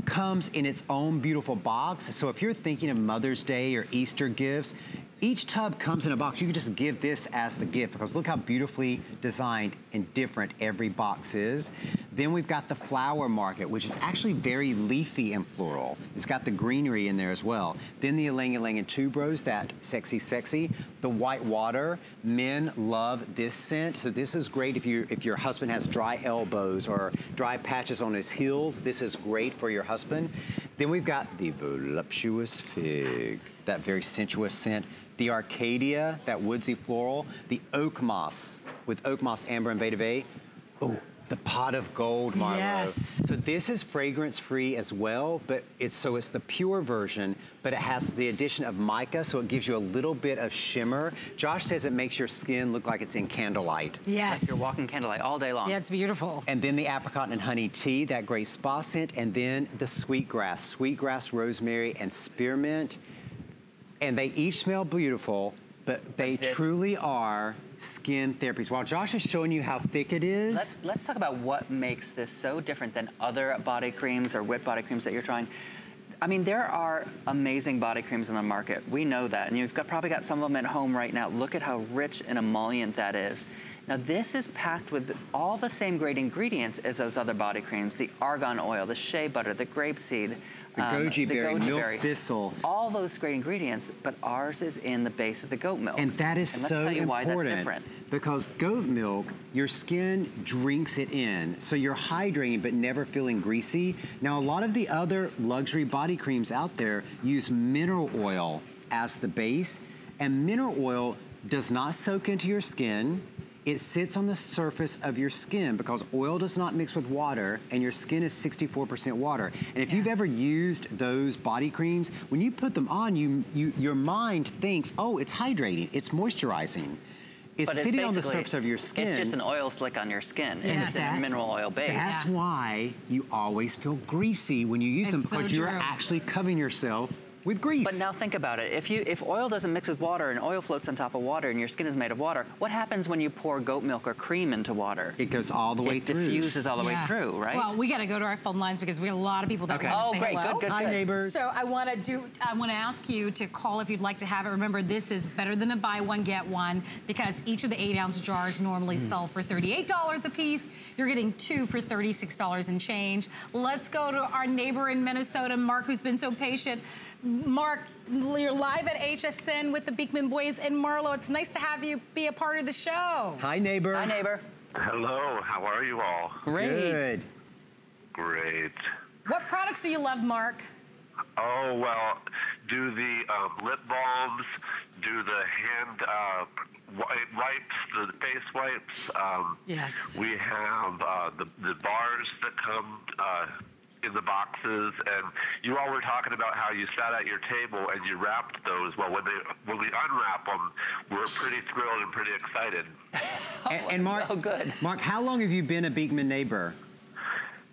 comes in its own beautiful box. So if you're thinking of Mother's Day or Easter gifts, each tub comes in a box. You can just give this as the gift because look how beautifully designed and different every box is. Then we've got the flower market, which is actually very leafy and floral. It's got the greenery in there as well. Then the Ylang Ylang and Tuberose, that sexy, sexy. The white water, men love this scent. So this is great if, you, if your husband has dry elbows or dry patches on his heels. This is great for your husband. Then we've got the voluptuous fig, that very sensuous scent the Arcadia, that woodsy floral, the oak moss with oak moss, amber, and vetiver. Oh, the pot of gold, Marlo. Yes. So this is fragrance-free as well, but it's so it's the pure version, but it has the addition of mica, so it gives you a little bit of shimmer. Josh says it makes your skin look like it's in candlelight. Yes. Like you're walking candlelight all day long. Yeah, it's beautiful. And then the apricot and honey tea, that great spa scent, and then the sweetgrass, sweetgrass, rosemary, and spearmint and they each smell beautiful, but they this. truly are skin therapies. While Josh is showing you how thick it is. Let's, let's talk about what makes this so different than other body creams or whipped body creams that you're trying. I mean, there are amazing body creams in the market. We know that. And you've got, probably got some of them at home right now. Look at how rich and emollient that is. Now this is packed with all the same great ingredients as those other body creams, the argan oil, the shea butter, the grapeseed, the um, goji the berry, goji milk berry, thistle. All those great ingredients, but ours is in the base of the goat milk. And that is and so important. Because goat milk, your skin drinks it in. So you're hydrating but never feeling greasy. Now a lot of the other luxury body creams out there use mineral oil as the base. And mineral oil does not soak into your skin it sits on the surface of your skin because oil does not mix with water and your skin is 64% water. And if yeah. you've ever used those body creams, when you put them on, you, you your mind thinks, oh, it's hydrating, it's moisturizing. It's but sitting on the surface of your skin. It's just an oil slick on your skin. Yes. It's mineral oil base. That's yeah. why you always feel greasy when you use it's them because so you're actually covering yourself with grease. But now think about it. If you if oil doesn't mix with water and oil floats on top of water and your skin is made of water, what happens when you pour goat milk or cream into water? It goes all the way it through. It diffuses all the yeah. way through, right? Well, we got to go to our phone lines because we have a lot of people that okay. want to oh, say great. hello. Good, good, Hi, good. neighbors. So I want to do. I want to ask you to call if you'd like to have it. Remember, this is better than a buy one get one because each of the eight ounce jars normally mm. sell for $38 a piece. You're getting two for $36 and change. Let's go to our neighbor in Minnesota, Mark, who's been so patient. Mark, you're live at HSN with the Beekman Boys and Marlo. It's nice to have you be a part of the show. Hi, neighbor. Hi, neighbor. Hello, how are you all? Great. Good. Great. What products do you love, Mark? Oh, well, do the um, lip balms, do the hand uh, wipes, the face wipes. Um, yes. We have uh, the the bars that come. In the boxes, and you all were talking about how you sat at your table and you wrapped those. Well, when they when we unwrap them, we're pretty thrilled and pretty excited. and, and Mark, oh, good. Mark, how long have you been a Beekman neighbor?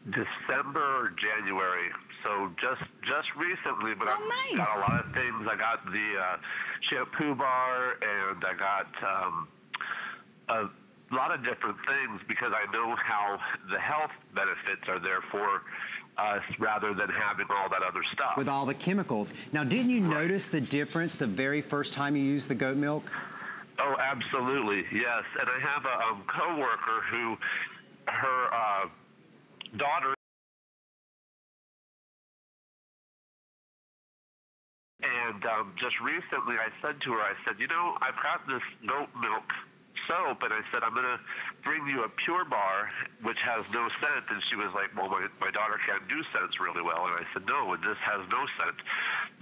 December or January. So just just recently, but oh, I've nice. got a lot of things. I got the uh, shampoo bar, and I got um, a lot of different things because I know how the health benefits are there for us rather than having all that other stuff. With all the chemicals. Now, didn't you right. notice the difference the very first time you used the goat milk? Oh, absolutely, yes. And I have a um, coworker who, her uh, daughter And um, just recently, I said to her, I said, you know, I've got this goat milk soap, and I said, I'm going to bring you a Pure Bar, which has no scent. And she was like, well, my, my daughter can't do scents really well. And I said, no, and this has no scent.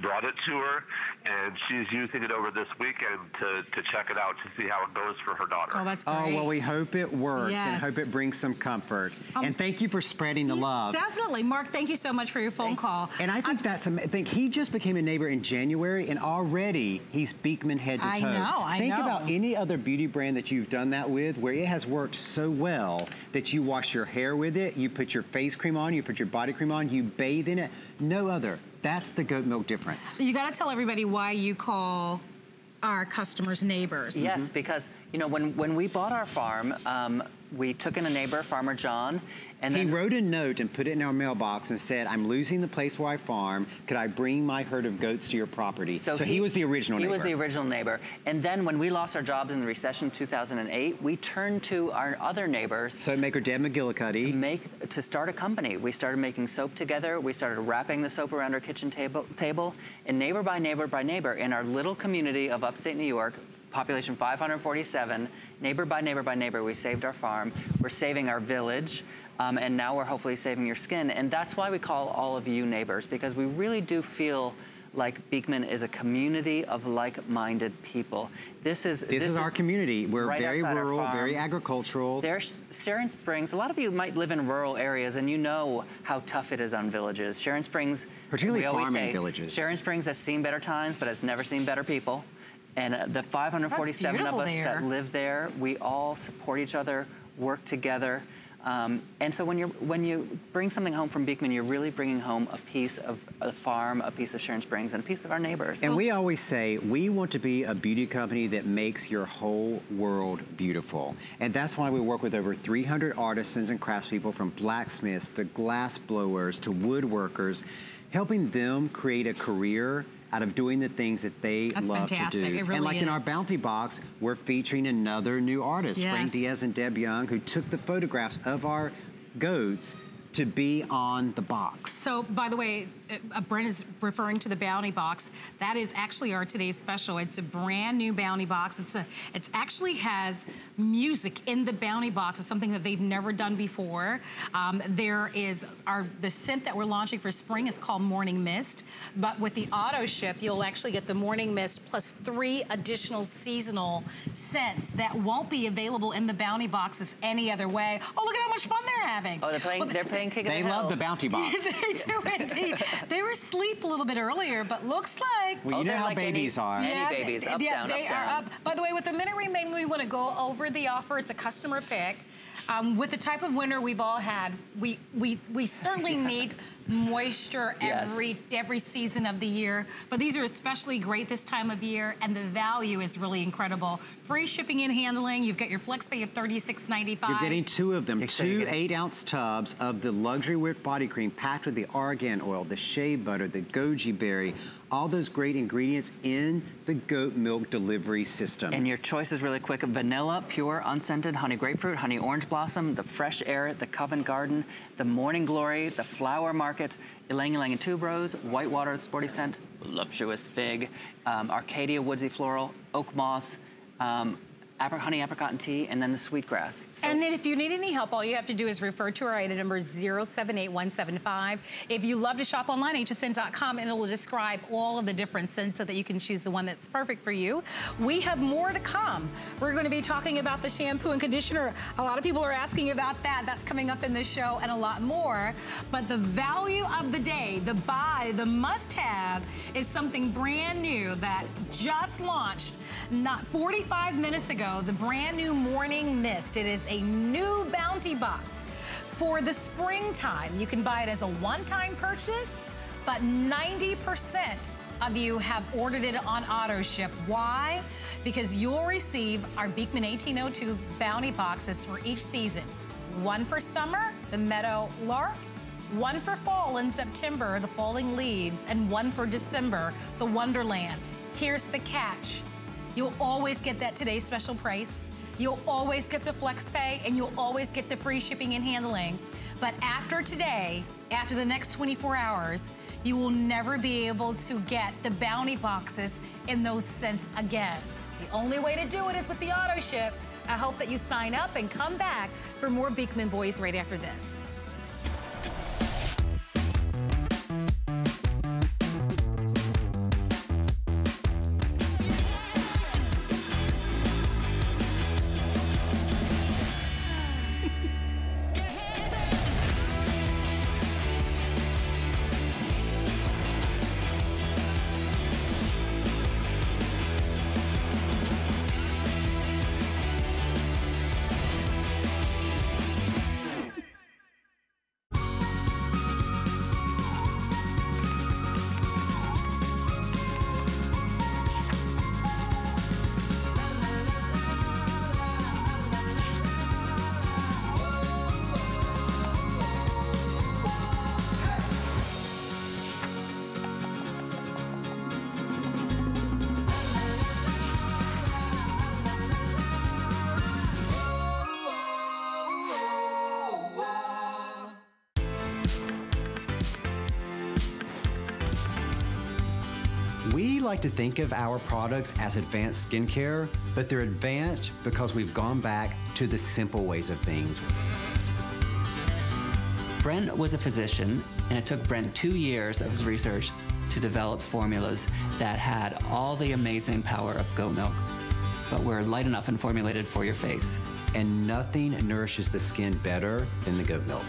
Brought it to her, and she's using it over this weekend to, to check it out to see how it goes for her daughter. Oh, that's great. Oh, well, we hope it works yes. and hope it brings some comfort. Um, and thank you for spreading the love. Definitely. Mark, thank you so much for your phone Thanks. call. And I think I'm, that's, I think he just became a neighbor in January, and already he's Beekman head to toe. I know, I think know. Think about any other beauty brand that you've done that with where it has worked so well that you wash your hair with it, you put your face cream on, you put your body cream on, you bathe in it. No other. That's the goat milk difference. You got to tell everybody why you call our customers neighbors. Yes, mm -hmm. because, you know, when, when we bought our farm, um, we took in a neighbor, Farmer John, and he wrote a note and put it in our mailbox and said, I'm losing the place where I farm. Could I bring my herd of goats to your property? So, so he, he, was the original he neighbor. He was the original neighbor. And then when we lost our jobs in the recession in 2008, we turned to our other neighbors. Soap maker Deb McGillicuddy. To, make, to start a company. We started making soap together. We started wrapping the soap around our kitchen table, table. And neighbor by neighbor by neighbor in our little community of upstate New York, population 547, neighbor by neighbor by neighbor, we saved our farm. We're saving our village. Um, and now we're hopefully saving your skin. And that's why we call all of you neighbors, because we really do feel like Beekman is a community of like-minded people. This is this, this is our community. We're right very rural, very agricultural. There's Sharon Springs. A lot of you might live in rural areas, and you know how tough it is on villages. Sharon Springs, particularly farming say, villages. Sharon Springs has seen better times, but has never seen better people. And uh, the 547 of us there. that live there, we all support each other, work together. Um, and so when you when you bring something home from Beekman, you're really bringing home a piece of a farm, a piece of Sharon Springs, and a piece of our neighbors. And we always say we want to be a beauty company that makes your whole world beautiful. And that's why we work with over 300 artisans and craftspeople from blacksmiths to glass blowers to woodworkers, helping them create a career out of doing the things that they That's love fantastic. to do. It really and like is. in our bounty box, we're featuring another new artist, yes. Frank Diaz and Deb Young, who took the photographs of our goats to be on the box. So, by the way, uh, Brent is referring to the bounty box. That is actually our today's special. It's a brand new bounty box. It's a, it actually has music in the bounty box. It's something that they've never done before. Um, there is our the scent that we're launching for spring is called Morning Mist. But with the auto ship, you'll actually get the Morning Mist plus three additional seasonal scents that won't be available in the bounty boxes any other way. Oh, look at how much fun they're having. Oh, they're playing. Well, they're playing King They the love Hill. the bounty box. they do indeed. they were asleep a little bit earlier, but looks like. Well, you Oh, know how like babies any- are. any Yeah, babies. Up, yeah, down, they up, are down. up. By the way, with the Minute remaining, we want to go over the offer. It's a customer pick. Um, with the type of winter we've all had, we we we certainly need moisture Yes. every every season of the year. But these are especially great this time of year, and the value is really incredible. Free shipping and handling. You've got your flex pay at $36.95. You're getting two of them, Excited to two eight ounce tubs of the luxury whipped body cream packed with the argan oil, the shea butter, the goji berry, all those great ingredients in the goat milk delivery system. And your choice is really quick. Vanilla, pure, unscented, honey grapefruit, honey orange blossom, the fresh air, the Covent Garden, the Morning Glory, the Flower Market, Ylang Ylang and Tuberose, Whitewater, sporty scent, voluptuous fig, um, Arcadia woodsy floral, oak moss, um, honey apricot and tea, and then the sweetgrass. So and if you need any help, all you have to do is refer to our item number 078175. If you love to shop online, hsn.com, and it will describe all of the different scents so that you can choose the one that's perfect for you. We have more to come. We're going to be talking about the shampoo and conditioner. A lot of people are asking about that. That's coming up in this show and a lot more. But the value of the day, the buy, the must-have is something brand new that just launched not 45 minutes ago ago, the brand new Morning Mist. It is a new bounty box for the springtime. You can buy it as a one-time purchase, but 90% of you have ordered it on auto ship. Why? Because you'll receive our Beekman 1802 bounty boxes for each season. One for summer, the meadow lark, one for fall in September, the falling leaves, and one for December, the wonderland. Here's the catch. You'll always get that today's special price. You'll always get the flex pay and you'll always get the free shipping and handling. But after today, after the next 24 hours, you will never be able to get the bounty boxes in those scents again. The only way to do it is with the auto ship. I hope that you sign up and come back for more Beekman Boys right after this. Like to think of our products as advanced skincare, but they're advanced because we've gone back to the simple ways of things. Brent was a physician, and it took Brent two years of his research to develop formulas that had all the amazing power of goat milk, but were light enough and formulated for your face. And nothing nourishes the skin better than the goat milk.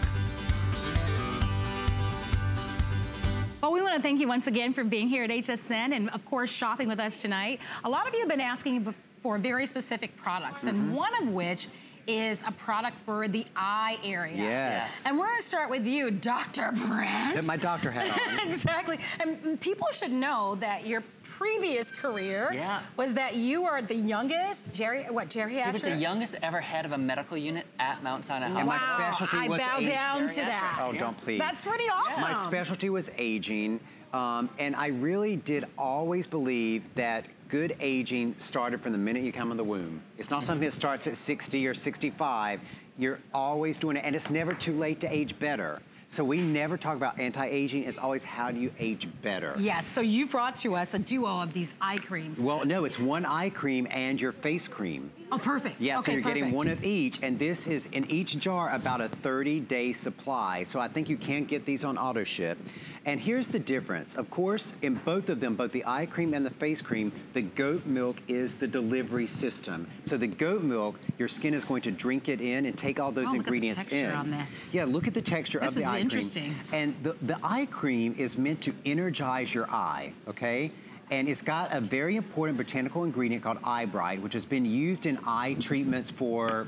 To thank you once again for being here at HSN and of course shopping with us tonight. A lot of you have been asking for very specific products mm -hmm. and mm-hmm. one of which is a product for the eye area. Yes. And we're gonna start with you, Dr. Brent. Put my doctor hat on. exactly. And people should know that your previous career yeah. was that you are the youngest, Jerry, what, geriatric? He was the youngest ever head of a medical unit at Mount Sinai Hospital. And my specialty I was bow down to that. Oh, don't please. That's pretty awesome. My specialty was aging. Um, and I really did always believe that good aging started from the minute you come in the womb. It's not something that starts at 60 or 65. You're always doing it, and it's never too late to age better. So we never talk about anti-aging. It's always how do you age better. Yes, so you brought to us a duo of these eye creams. Well, no, it's one eye cream and your face cream. Oh, perfect. Yeah, okay, so you're perfect. getting one of each, and this is in each jar about a 30-day supply. So I think you can't get these on auto ship. And here's the difference. Of course, in both of them, both the eye cream and the face cream, the goat milk is the delivery system. So the goat milk, your skin is going to drink it in and take all those oh, ingredients look at the texture in. on this. Yeah, look at the texture this of the eye cream. This is interesting. And the, the eye cream is meant to energize your eye, okay? And it's got a very important botanical ingredient called eyebright, which has been used in eye treatments for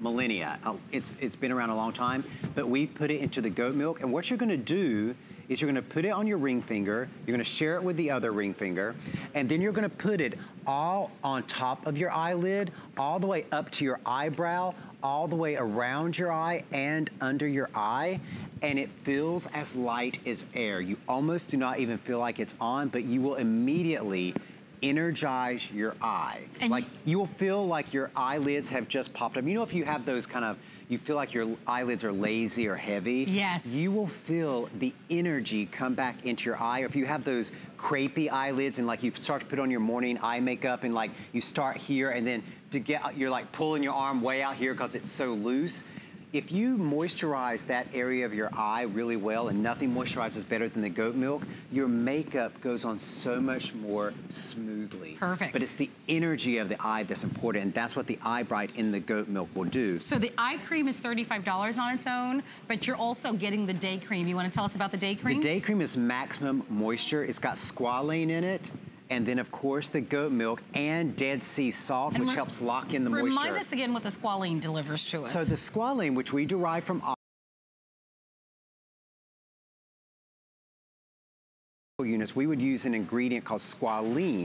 millennia. Uh, it's, it's been around a long time, but we've put it into the goat milk. And what you're gonna do is you're gonna put it on your ring finger, you're gonna share it with the other ring finger, and then you're gonna put it all on top of your eyelid, all the way up to your eyebrow, all the way around your eye and under your eye and it feels as light as air. You almost do not even feel like it's on, but you will immediately energize your eye. And like you will feel like your eyelids have just popped up. You know if you have those kind of, you feel like your eyelids are lazy or heavy? Yes. You will feel the energy come back into your eye. Or if you have those crepey eyelids and like you start to put on your morning eye makeup and like you start here and then to get, you're like pulling your arm way out here because it's so loose if you moisturize that area of your eye really well, and nothing moisturizes better than the goat milk, your makeup goes on so much more smoothly. Perfect. But it's the energy of the eye that's important, and that's what the Eye Bright in the goat milk will do. So the eye cream is $35 on its own, but you're also getting the day cream. You want to tell us about the day cream? The day cream is maximum moisture. It's got squalane in it. And then, of course, the goat milk and Dead Sea salt, And which helps lock in the Remind moisture. Remind us again what the squalene delivers to us. So the squalene, which we derive from units, we would use an ingredient called squalene.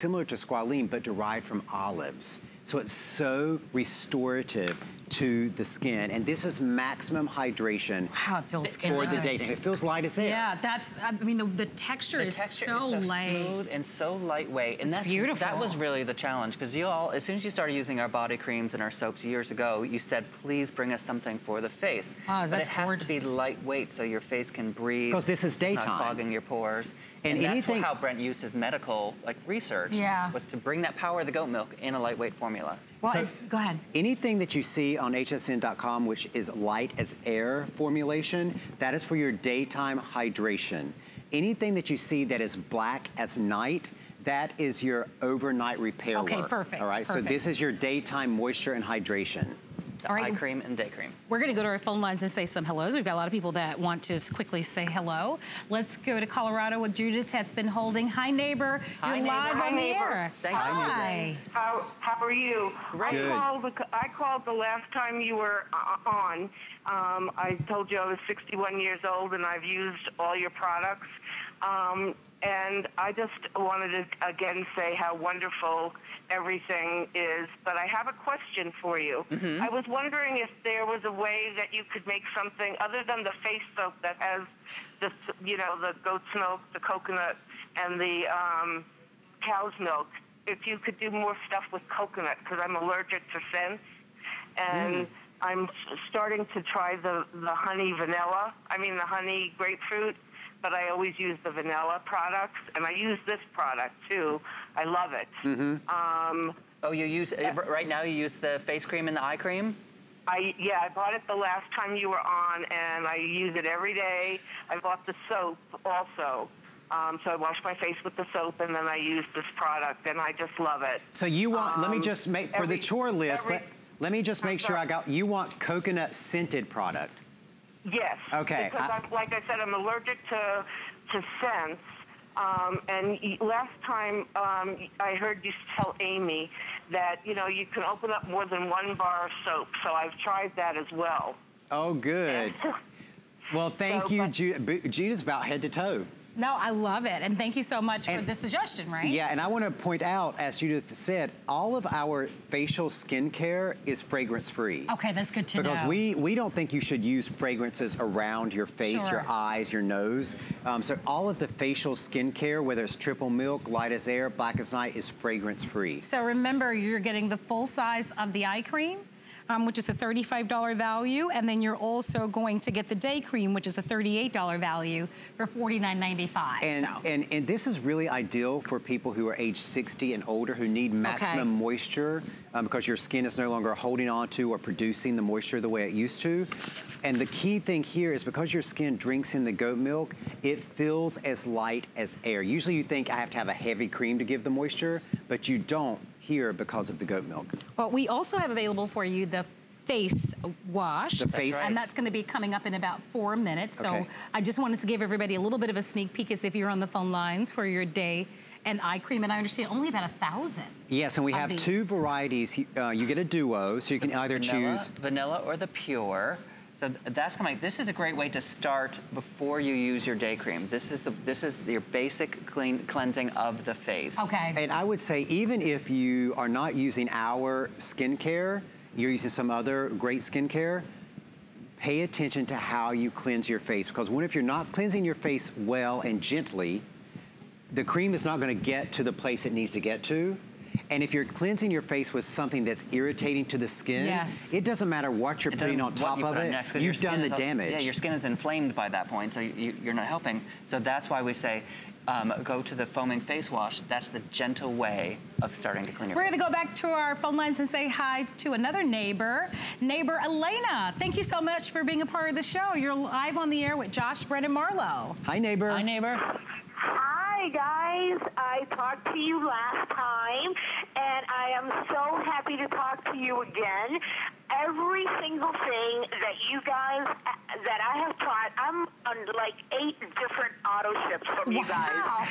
Similar to squalene, but derived from olives. So it's so restorative to the skin. And this is maximum hydration Wow, it feels for good. the daytime. It feels light as air. Yeah, that's, I mean, the, the texture The is texture so, is so light. smooth and so lightweight, and It's that's beautiful. That was really the challenge because you all, as soon as you started using our body creams and our soaps years ago, you said, "Please bring us something for the face." Ah, but that's it has to be lightweight so your face can breathe. Because this is It's daytime. not clogging your pores. And And, that's how Brent used his medical like research. Yeah. Was to bring that power of the goat milk in a lightweight formula. Well, So- if- go ahead. Anything that you see on hsn.com, which is light as air formulation, that is for your daytime hydration. Anything that you see that is black as night, that is your overnight repair Okay, work. perfect, All right, so this is your daytime moisture and hydration. The All right. eye cream and day cream. We're going to go to our phone lines and say some hellos. We've got a lot of people that want to s- quickly say hello. Let's go to Colorado with Judith has been holding. Hi, neighbor. Hi, You're neighbor. live Hi, on the neighbor. air. Thanks for Hi. How how are you? Great. Good. I called. the- I called the last time you were uh, on. Um, I told you I was 61 years old and I've used all your products. Um, and I just wanted to again say how wonderful everything is. But I have a question for you. I was wondering if there was a way that you could make something other than the face soap that has the you know the goat's milk, the coconut, and the um, cow's milk. If you could do more stuff with coconut, because I'm allergic to scents, and I'm starting to try the the honey vanilla. I mean the honey grapefruit, but I always use the vanilla products, and I use this product too. I love it. Um, Oh, you use uh, right now. You use the face cream and the eye cream. I yeah, I bought it the last time you were on, and I use it every day. I bought the soap also. Um, so I wash my face with the soap, and then I use this product, and I just love it. So you want, let me Um, just make, for the chore list, every- let, let me just make sure I got, you want coconut scented product. Yes. Okay, Because, I- I, like I said, I'm allergic to to scents. Um, and last time um, I heard you tell Amy that you know you can open up more than one bar of soap. So I've tried that as well. Oh, good. Well, thank So, you, Ju- Judith's about head to toe. No, I love it. And thank you so much for the suggestion, right? Yeah, and I want to point out, as Judith said, all of our facial skincare is fragrance free. Okay, that's good to Because know. we, we don't think you should use fragrances around your face, Sure. your eyes, your nose. Um, so all of the facial skincare, whether it's triple milk, light as air, black as night, is fragrance free. So remember, you're getting the full size of the eye cream, um, which is a $35 value, and then you're also going to get the day cream, which is a $38 value for $49.95. And, so. and, and this is really ideal for people who are age 60 and older who need maximum moisture um, because your skin is no longer holding on to or producing the moisture the way it used to. And the key thing here is because your skin drinks in the goat milk, it feels as light as air. Usually you think I have to have a heavy cream to give the moisture, but you don't here because of the goat milk. Well, we also have available for you the face wash. The face- And that's going to be coming up in about four minutes. So Okay. I just wanted to give everybody a little bit of a sneak peek as if you're on the phone lines for your day and eye cream. And I understand only about a thousand. Yes, and we of have two varieties. Uh, you get a duo, so you can either vanilla, choose vanilla or the pure. So that's coming. This is a great way to start before you use your day cream. This is the this is your basic clean cleansing of the face. Okay. And I would say even if you are not using our skincare, you're using some other great skincare, pay attention to how you cleanse your face because what if you're not cleansing your face well and gently, the cream is not gonna get to the place it needs to get to. And if you're cleansing your face with something that's irritating to the skin, Yes. it doesn't matter what you're It putting on top you of it, next, 'cause your you've done the is damage. Yeah, your skin is inflamed by that point, so you, you're not helping. So that's why we say um, go to the foaming face wash. That's the gentle way of starting to clean your We're face. gonna go back to our phone lines and say hi to another neighbor, neighbor Elena. Thank you so much for being a part of the show. You're live on the air with Josh, Brent, and Marlo. Hi, neighbor. Hi, neighbor. Hi, guys. I talked to you last time, and I am so happy to talk to you again. Every single thing that you guys, that I have tried, I'm on like eight different auto ships from you guys.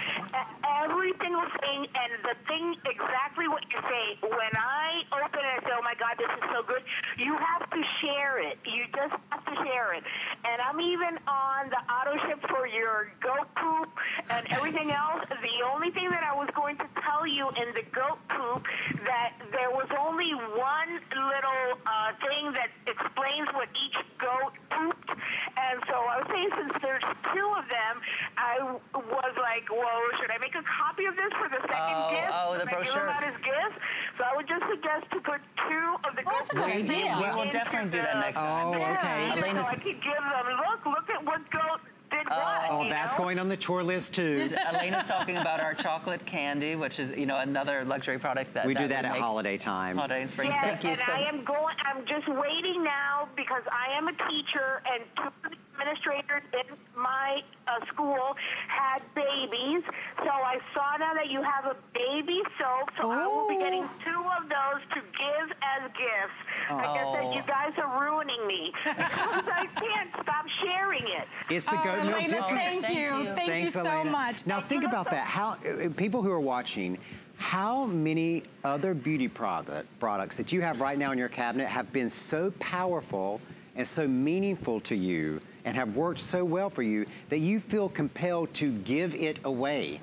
Every single thing, and the thing exactly what you say, when I open it I say, oh my God, this is so good, you have to share it. You just have to share it. And I'm even on the auto ship for your goat poop and everything else. The only thing that I was going to tell you in the goat poop that there was only one little uh, Uh, thing that explains what each goat pooped. And so I was saying since there's two of them, I was like, whoa, should I make a copy of this for the second Oh, gift? oh, the Should I give brochure. them out as gifts? So I would just suggest to put two of the goat that's a good idea. We will into definitely do that the- next time. Oh, okay. so I could give them, look, look at what goat did what. Oh, that's know? going on the chore list too. Elena's talking about our chocolate candy, which is, you know, another luxury product that We do that we at make holiday time. Holiday and spring. Yes, Thank you and so I am going. I'm just waiting now because I am a teacher, and two administrators in my uh, school had babies. So I saw now that you have a baby soap, so I will be getting two of those to give as gifts. Like I Oh. said, you guys are ruining me because I can't stop sharing it. It's the goat milk Elena, difference. thank, Thank you. you. Thank Thanks, you so Elena. much. Now think about that. How uh, people who are watching, how many other beauty product products that you have right now in your cabinet have been so powerful and so meaningful to you and have worked so well for you that you feel compelled to give it away?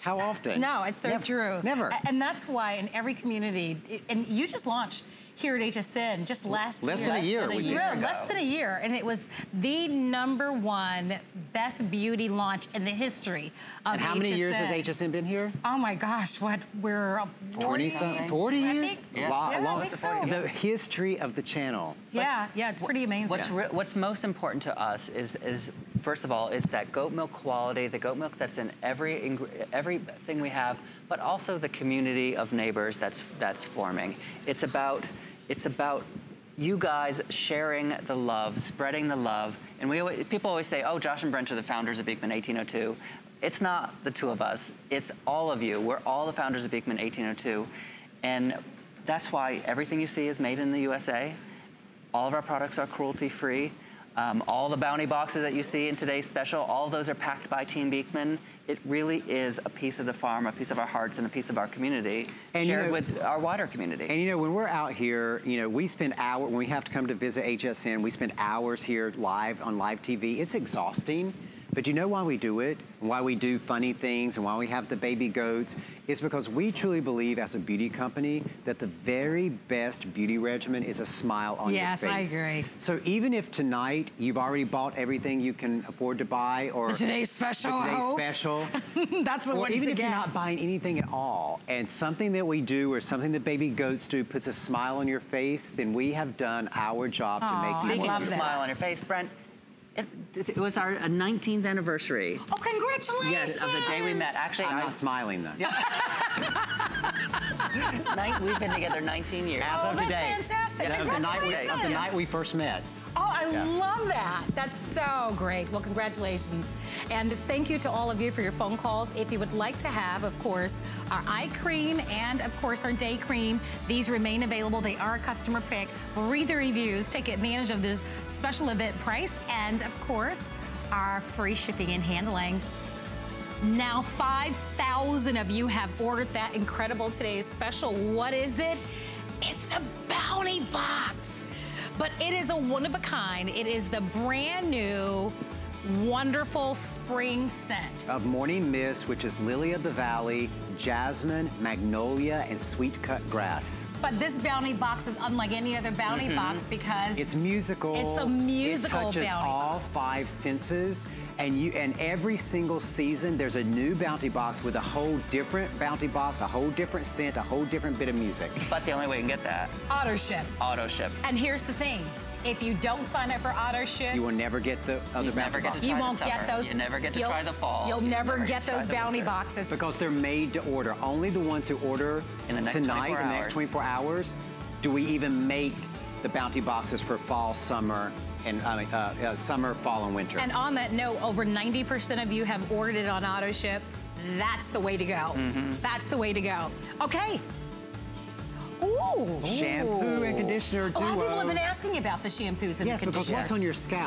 How often? No, it's so Never. true. Never. And that's why in every community, and you just launched here at HSN just last Less year. than a year than a we did. year Yeah, less than a year, and it was the number one best beauty launch in the history of And how many years has HSN. HSN been here? Oh my gosh, what we're up 20 something? 40 years? Yes. Lo- Yeah, long- so. The history of the channel. Yeah, yeah, it's pretty amazing. What's re- what's most important to us is is first of all is that goat milk quality, the goat milk that's in every everything we have, but also the community of neighbors that's that's forming. It's about it's about you guys sharing the love, spreading the love, and we always, people always say, "Oh, Josh and Brent are the founders of Beekman 1802." It's not the two of us. It's all of you. We're all the founders of Beekman 1802, and that's why everything you see is made in the USA. All of our products are cruelty free. Um, all the bounty boxes that you see in today's special, all those are packed by Team Beekman. It really is a piece of the farm, a piece of our hearts, and a piece of our community, And you shared know- with our wider community. And you know, when we're out here, you know, we spend hours, when we have to come to visit HSN, we spend hours here live on live TV. It's exhausting. But you know why we do it? And why we do funny things and why we have the baby goats? It's because we truly believe as a beauty company that the very best beauty regimen is a smile on Yes, your face. Yes, I agree. So even if tonight you've already bought everything you can afford to buy or The today's special, the today's special, That's the one or one even if you're not buying anything at all, and something that we do or something that baby goats do puts a smile on your face, then we have done our job to make you Speaking of to. smile on your face, Brent, it, it was our uh, 19th anniversary. Oh, congratulations! Yes, of the day we met. Actually, I'm I- not smiling though. Nine, we've been together 19 years. As Oh, of that's today. fantastic. Of the, night we, of the night we first met. Oh, I Yeah. love that. That's so great. Well, congratulations. And thank you to all of you for your phone calls. If you would like to have, of course, our eye cream and, of course, our day cream, these remain available. They are a customer pick. Read the reviews, take advantage of this special event price, and, of course, our free shipping and handling. Now 5,000 of you have ordered that incredible today's special. What is it? It's a bounty box. But it is a one of a kind. It is the brand new wonderful spring scent. Of morning mist, which is lily of the valley, jasmine, magnolia, and sweet cut grass. But this bounty box is unlike any other bounty Mhm. box because It's musical. It's a musical bounty box. It touches all five senses. And you and every single season there's a new bounty box with a whole different bounty box, a whole different scent, a whole different bit of music. But the only way you can get that, auto ship. auto ship. And here's the thing. If you don't sign up for auto ship, You will never get the other You bounty never get boxes. you try the won't summer. get those. You never get to try the fall. You'll You never never get try those bounty boxes. Because they're made to order. Only the ones who order In the next tonight, in the next 24 hours, do we even make the bounty boxes for fall, summer, and uh, uh, uh, summer, fall, and winter. And on that note, over 90% of you have ordered it on auto ship. That's the way to go. Mm-hmm. That's the way to go. Okay. Ooh. Shampoo and conditioner A lot of people have been asking about the shampoos and yes, the because conditioners. what's on your scalp?